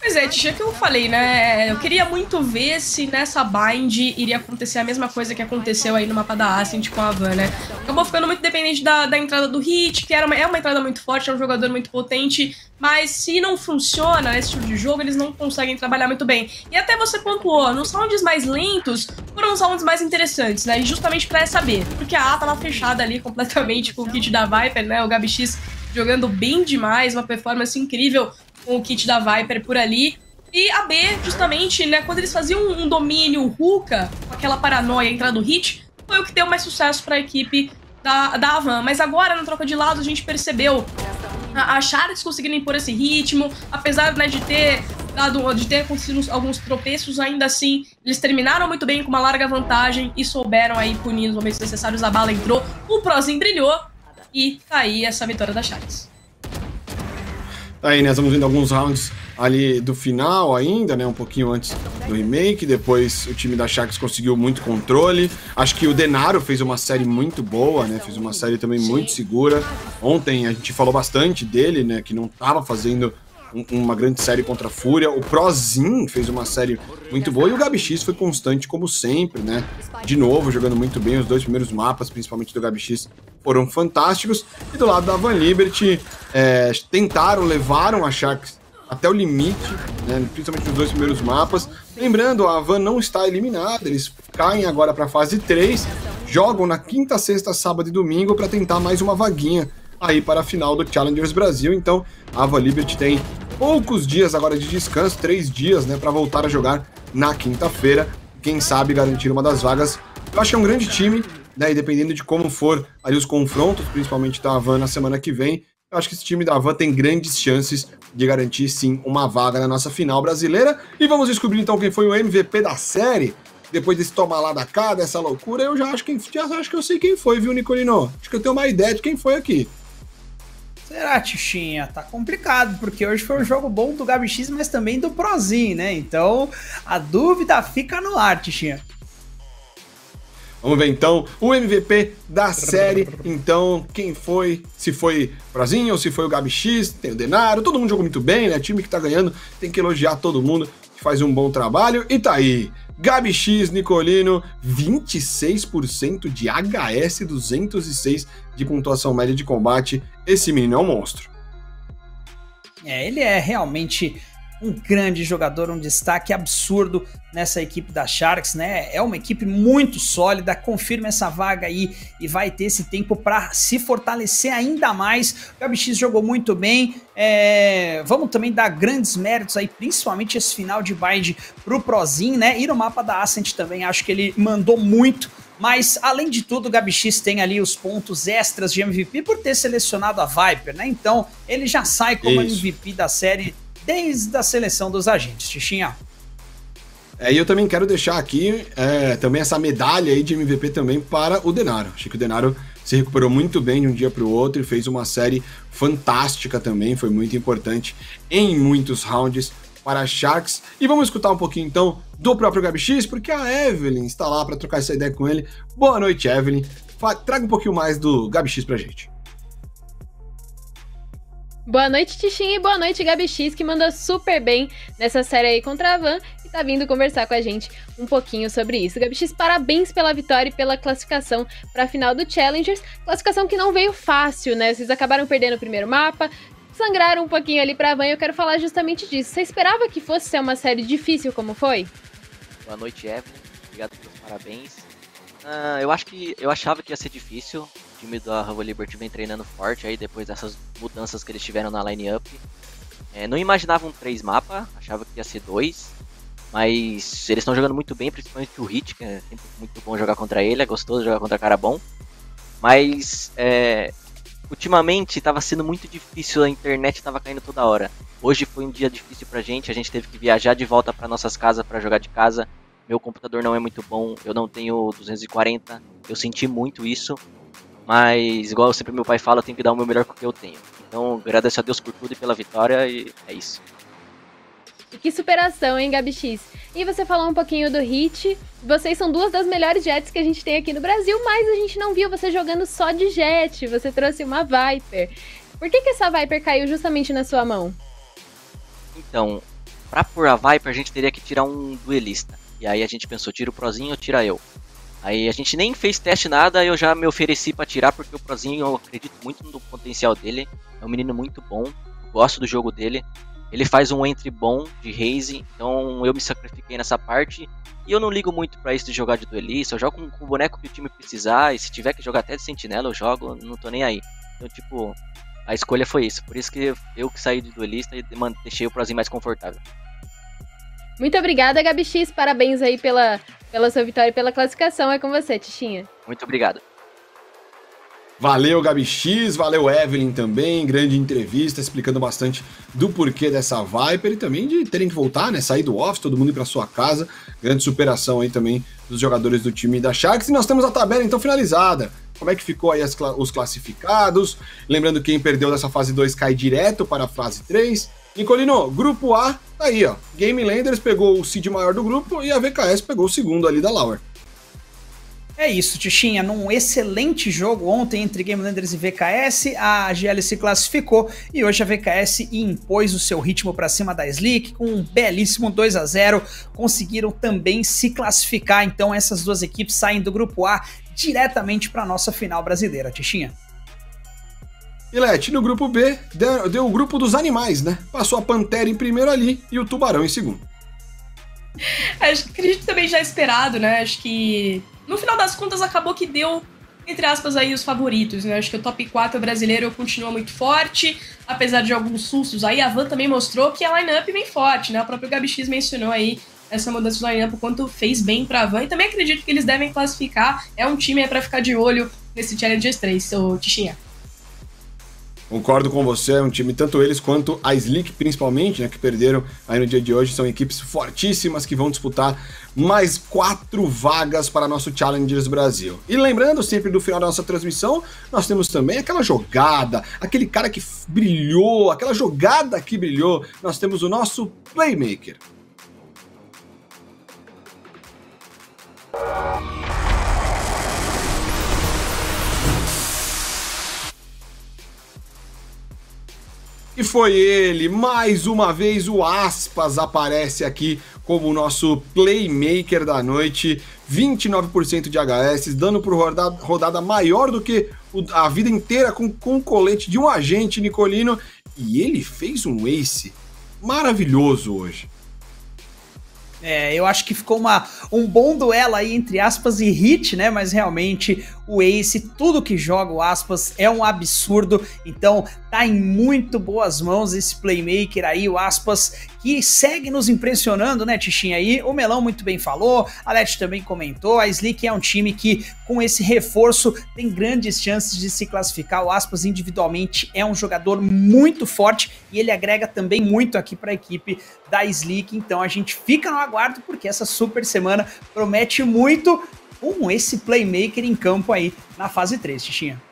Pois é, Tisha, que eu falei, né? Eu queria muito ver se nessa bind iria acontecer a mesma coisa que aconteceu aí no mapa da Ascent com a Van, né? Acabou ficando muito dependente da, da entrada do Hit, que era uma, é uma entrada muito forte, é um jogador muito potente, mas se não funciona nesse tipo de jogo, eles não conseguem trabalhar muito bem. E até você pontuou, nos rounds mais lentos foram os rounds mais interessantes, né? E justamente pra saber, porque a A tava fechada ali completamente com o kit da Viper, né? O Gabi X jogando bem demais, uma performance incrível com o kit da Viper por ali. E a B, justamente, né, quando eles faziam um domínio Ruka, aquela paranoia entrada do hit, foi o que deu mais sucesso para a equipe da, da Avan. Mas agora, na troca de lado, a gente percebeu a, a Sharks conseguindo impor esse ritmo, apesar né, de ter dado, de ter acontecido alguns tropeços, ainda assim, eles terminaram muito bem com uma larga vantagem e souberam aí punir nos momentos necessários. A bala entrou, o Prozin brilhou e tá aí essa vitória da Sharks. Aí, né, estamos vendo alguns rounds ali do final ainda, né, um pouquinho antes do remake, depois o time da Sharks conseguiu muito controle, acho que o Denaro fez uma série muito boa, né, fez uma série também muito segura, ontem a gente falou bastante dele, né, que não estava fazendo um- uma grande série contra a Fúria, o Prozin fez uma série muito boa e o Gabi X foi constante como sempre, né, de novo jogando muito bem, os dois primeiros mapas, principalmente do Gabi X, foram fantásticos, e do lado da Van Liberty, é, tentaram, levaram a Sharks até o limite, né, principalmente nos dois primeiros mapas. Lembrando, a Van não está eliminada, eles caem agora para a fase 3, jogam na quinta, sexta, sábado e domingo para tentar mais uma vaguinha aí para a final do Challengers Brasil. Então, a Van Liberty tem poucos dias agora de descanso, três dias, né, para voltar a jogar na quinta-feira. Quem sabe garantir uma das vagas. Eu acho que é um grande time, né, e dependendo de como for ali os confrontos, principalmente da Havan na semana que vem, eu acho que esse time da Havan tem grandes chances de garantir sim uma vaga na nossa final brasileira. E vamos descobrir então quem foi o MVP da série. Depois desse tomar lá da cá, dessa loucura, eu já acho, quem, já acho que eu sei quem foi, viu, Nicolino? Acho que eu tenho uma ideia de quem foi aqui. Será, Tichinha? Tá complicado, porque hoje foi um jogo bom do Gabi X, mas também do Prozin, né? Então a dúvida fica no ar, Tichinha. Vamos ver então o MVP da série. Então, quem foi? Se foi Prozinho ou se foi o Gabi X, tem o Denaro, todo mundo jogou muito bem, né? Time que tá ganhando, tem que elogiar todo mundo que faz um bom trabalho. E tá aí. Gabi X, Nicolino, 26% de HS, 206 de pontuação média de combate. Esse menino é um monstro. É, ele é realmente um grande jogador, um destaque absurdo nessa equipe da Sharks, né? É uma equipe muito sólida, confirma essa vaga aí e vai ter esse tempo para se fortalecer ainda mais. O Gabi X jogou muito bem. É, vamos também dar grandes méritos aí, principalmente esse final de bind pro Prozin, né? E no mapa da Ascent também, acho que ele mandou muito. Mas, além de tudo, o Gabi X tem ali os pontos extras de MVP por ter selecionado a Viper, né? Então, ele já sai como Isso. MVP da série desde a seleção dos agentes, Tichinha. É, e eu também quero deixar aqui é, também essa medalha aí de MVP também para o Denaro. Achei que o Denaro se recuperou muito bem de um dia para o outro e fez uma série fantástica também, foi muito importante em muitos rounds para Sharks. E vamos escutar um pouquinho então do próprio Gabi X, porque a Evelyn está lá para trocar essa ideia com ele. Boa noite, Evelyn. Traga um pouquinho mais do Gabi X pra gente. Boa noite, Tichinha, e boa noite, Gabi X, que manda super bem nessa série aí contra a Van e tá vindo conversar com a gente um pouquinho sobre isso. Gabi X, parabéns pela vitória e pela classificação pra final do Challengers. Classificação que não veio fácil, né? Vocês acabaram perdendo o primeiro mapa, sangraram um pouquinho ali pra Van e eu quero falar justamente disso. Você esperava que fosse ser uma série difícil como foi? Boa noite, Evelyn. Obrigado pelos parabéns. Ah, eu acho que eu achava que ia ser difícil. O time da Ravo Liberty vem treinando forte aí depois dessas mudanças que eles tiveram na line-up. É, não imaginava um 3 mapa, achava que ia ser 2. Mas eles estão jogando muito bem, principalmente o Hit, que é muito bom jogar contra ele, é gostoso jogar contra cara bom. Mas é, ultimamente estava sendo muito difícil, a internet estava caindo toda hora. Hoje foi um dia difícil pra gente, a gente teve que viajar de volta para nossas casas para jogar de casa. Meu computador não é muito bom, eu não tenho 240, eu senti muito isso. Mas, igual sempre meu pai fala, eu tenho que dar o meu melhor com o que eu tenho. Então, agradeço a Deus por tudo e pela vitória, e é isso. E que superação, hein, Gabi X? E você falou um pouquinho do Hit. Vocês são duas das melhores jets que a gente tem aqui no Brasil, mas a gente não viu você jogando só de jet. Você trouxe uma Viper. Por que, que essa Viper caiu justamente na sua mão? Então, pra pôr a Viper, a gente teria que tirar um duelista. E aí a gente pensou, tira o Prozinho ou tira eu? Aí a gente nem fez teste nada, eu já me ofereci pra tirar, porque o Prozinho eu acredito muito no potencial dele. É um menino muito bom, gosto do jogo dele. Ele faz um entry bom de raise, então eu me sacrifiquei nessa parte. E eu não ligo muito pra isso de jogar de duelista, eu jogo com, com o boneco que o time precisar, e se tiver que jogar até de sentinela, eu jogo, não tô nem aí. Então, tipo, a escolha foi isso. Por isso que eu que saí de duelista e deixei o Prozinho mais confortável. Muito obrigada, Gabi X. Parabéns aí pela, pela sua vitória e pela classificação. É com você, Tichinha. Muito obrigado. Valeu, Gabi X, valeu, Evelyn também. Grande entrevista explicando bastante do porquê dessa Viper e também de terem que voltar, né? Sair do office, todo mundo ir para sua casa. Grande superação aí também dos jogadores do time da Sharks. E nós temos a tabela então finalizada. Como é que ficou aí as os classificados? Lembrando que quem perdeu dessa fase 2 cai direto para a fase 3. Nicolino, grupo A, tá aí, ó. Game Landers pegou o seed maior do grupo e a VKS pegou o segundo ali da Lauer. É isso, Tichinha. Num excelente jogo ontem entre Game Landers e VKS, a GL se classificou e hoje a VKS impôs o seu ritmo para cima da Slick com um belíssimo 2 a 0 Conseguiram também se classificar, então essas duas equipes saem do grupo A diretamente para nossa final brasileira, Tichinha. Ilete, no grupo B, deu, o grupo dos animais, né? Passou a Pantera em primeiro ali e o Tubarão em segundo. Acho que acredito também já esperado, né? Acho que no final das contas acabou que deu, entre aspas, aí os favoritos, né? Acho que o top 4 brasileiro continua muito forte, apesar de alguns sustos. Aí a Van também mostrou que a lineup vem forte, né? O próprio Gabi X mencionou aí essa mudança de lineup, o quanto fez bem pra Van. E também acredito que eles devem classificar. É um time aí pra ficar de olho nesse Challengers 3, seu Tichinha. Concordo com você, é um time, tanto eles quanto a Slick, principalmente, né, que perderam aí no dia de hoje, são equipes fortíssimas que vão disputar mais quatro vagas para nosso Challengers Brasil. E lembrando sempre do final da nossa transmissão, nós temos também aquela jogada, aquele cara que brilhou, aquela jogada que brilhou, nós temos o nosso Playmaker. E foi ele, mais uma vez o Aspas aparece aqui como o nosso playmaker da noite. 29% de HS, dando por rodada, rodada maior do que a vida inteira com, com o colete de um agente Nicolino. E ele fez um ace maravilhoso hoje. É, eu acho que ficou uma, um bom duelo aí entre aspas e hit, né? Mas realmente o Ace, tudo que joga o aspas é um absurdo. Então tá em muito boas mãos esse playmaker aí, o aspas, que segue nos impressionando, né, Tichinha? Aí o Melão muito bem falou, a Leti também comentou, a Slick é um time que, com esse reforço, tem grandes chances de se classificar. O Aspas, individualmente, é um jogador muito forte e ele agrega também muito aqui para a equipe da Slick. Então a gente fica no aguardo porque essa super semana promete muito com esse playmaker em campo aí na fase 3, Tichinha.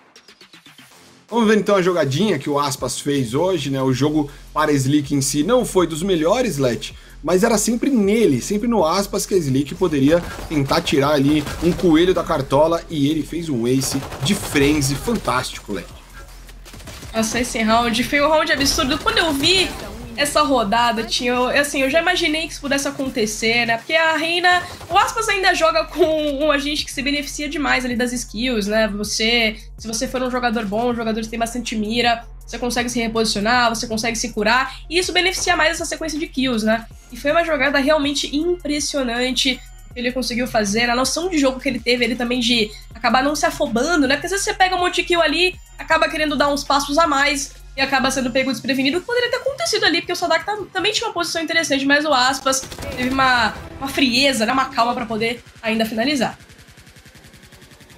Vamos ver então a jogadinha que o Aspas fez hoje, né? O jogo para Slick em si não foi dos melhores, Let, mas era sempre nele, sempre no Aspas que a Slick poderia tentar tirar ali um coelho da cartola e ele fez um ace de frenzy fantástico, Let. Nossa, esse round foi um round absurdo. Quando eu vi essa rodada, tinha. Assim, eu já imaginei que isso pudesse acontecer, né? Porque a Reina. O Aspas ainda joga com um agente que se beneficia demais ali das skills, né? Você. Se você for um jogador bom, um jogador que tem bastante mira, você consegue se reposicionar, você consegue se curar, e isso beneficia mais essa sequência de kills, né? E foi uma jogada realmente impressionante que ele conseguiu fazer, a noção de jogo que ele teve, ele também de acabar não se afobando, né? Porque às vezes você pega um monte de kill ali, acaba querendo dar uns passos a mais e acaba sendo pego desprevenido, poderia ter acontecido ali, porque o Sadak tá, também tinha uma posição interessante, mas o Aspas teve uma, uma frieza, né, uma calma para poder ainda finalizar.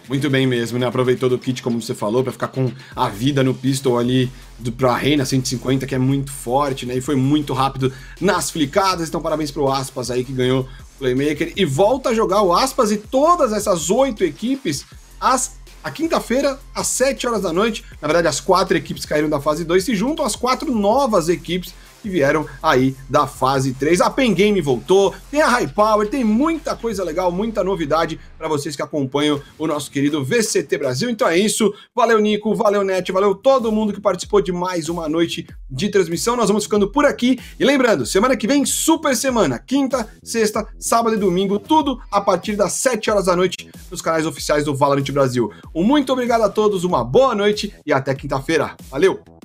Muito bem mesmo, né? Aproveitou do kit, como você falou, para ficar com a vida no pistol ali do, pra Reina 150, que é muito forte, né? E foi muito rápido nas flicadas. Então, parabéns pro Aspas aí que ganhou o Playmaker. E volta a jogar o Aspas e todas essas oito equipes às a quinta-feira, às 7 horas da noite, na verdade, as quatro equipes caíram da fase 2 se juntam às quatro novas equipes que vieram aí da fase 3. A Pen Game voltou, tem a High Power, tem muita coisa legal, muita novidade para vocês que acompanham o nosso querido VCT Brasil. Então é isso. Valeu, Nico, valeu, Net, valeu todo mundo que participou de mais uma noite de transmissão. Nós vamos ficando por aqui. E lembrando, semana que vem, super semana. Quinta, sexta, sábado e domingo, tudo a partir das 7 horas da noite nos canais oficiais do Valorant Brasil. Um muito obrigado a todos, uma boa noite e até quinta-feira. Valeu!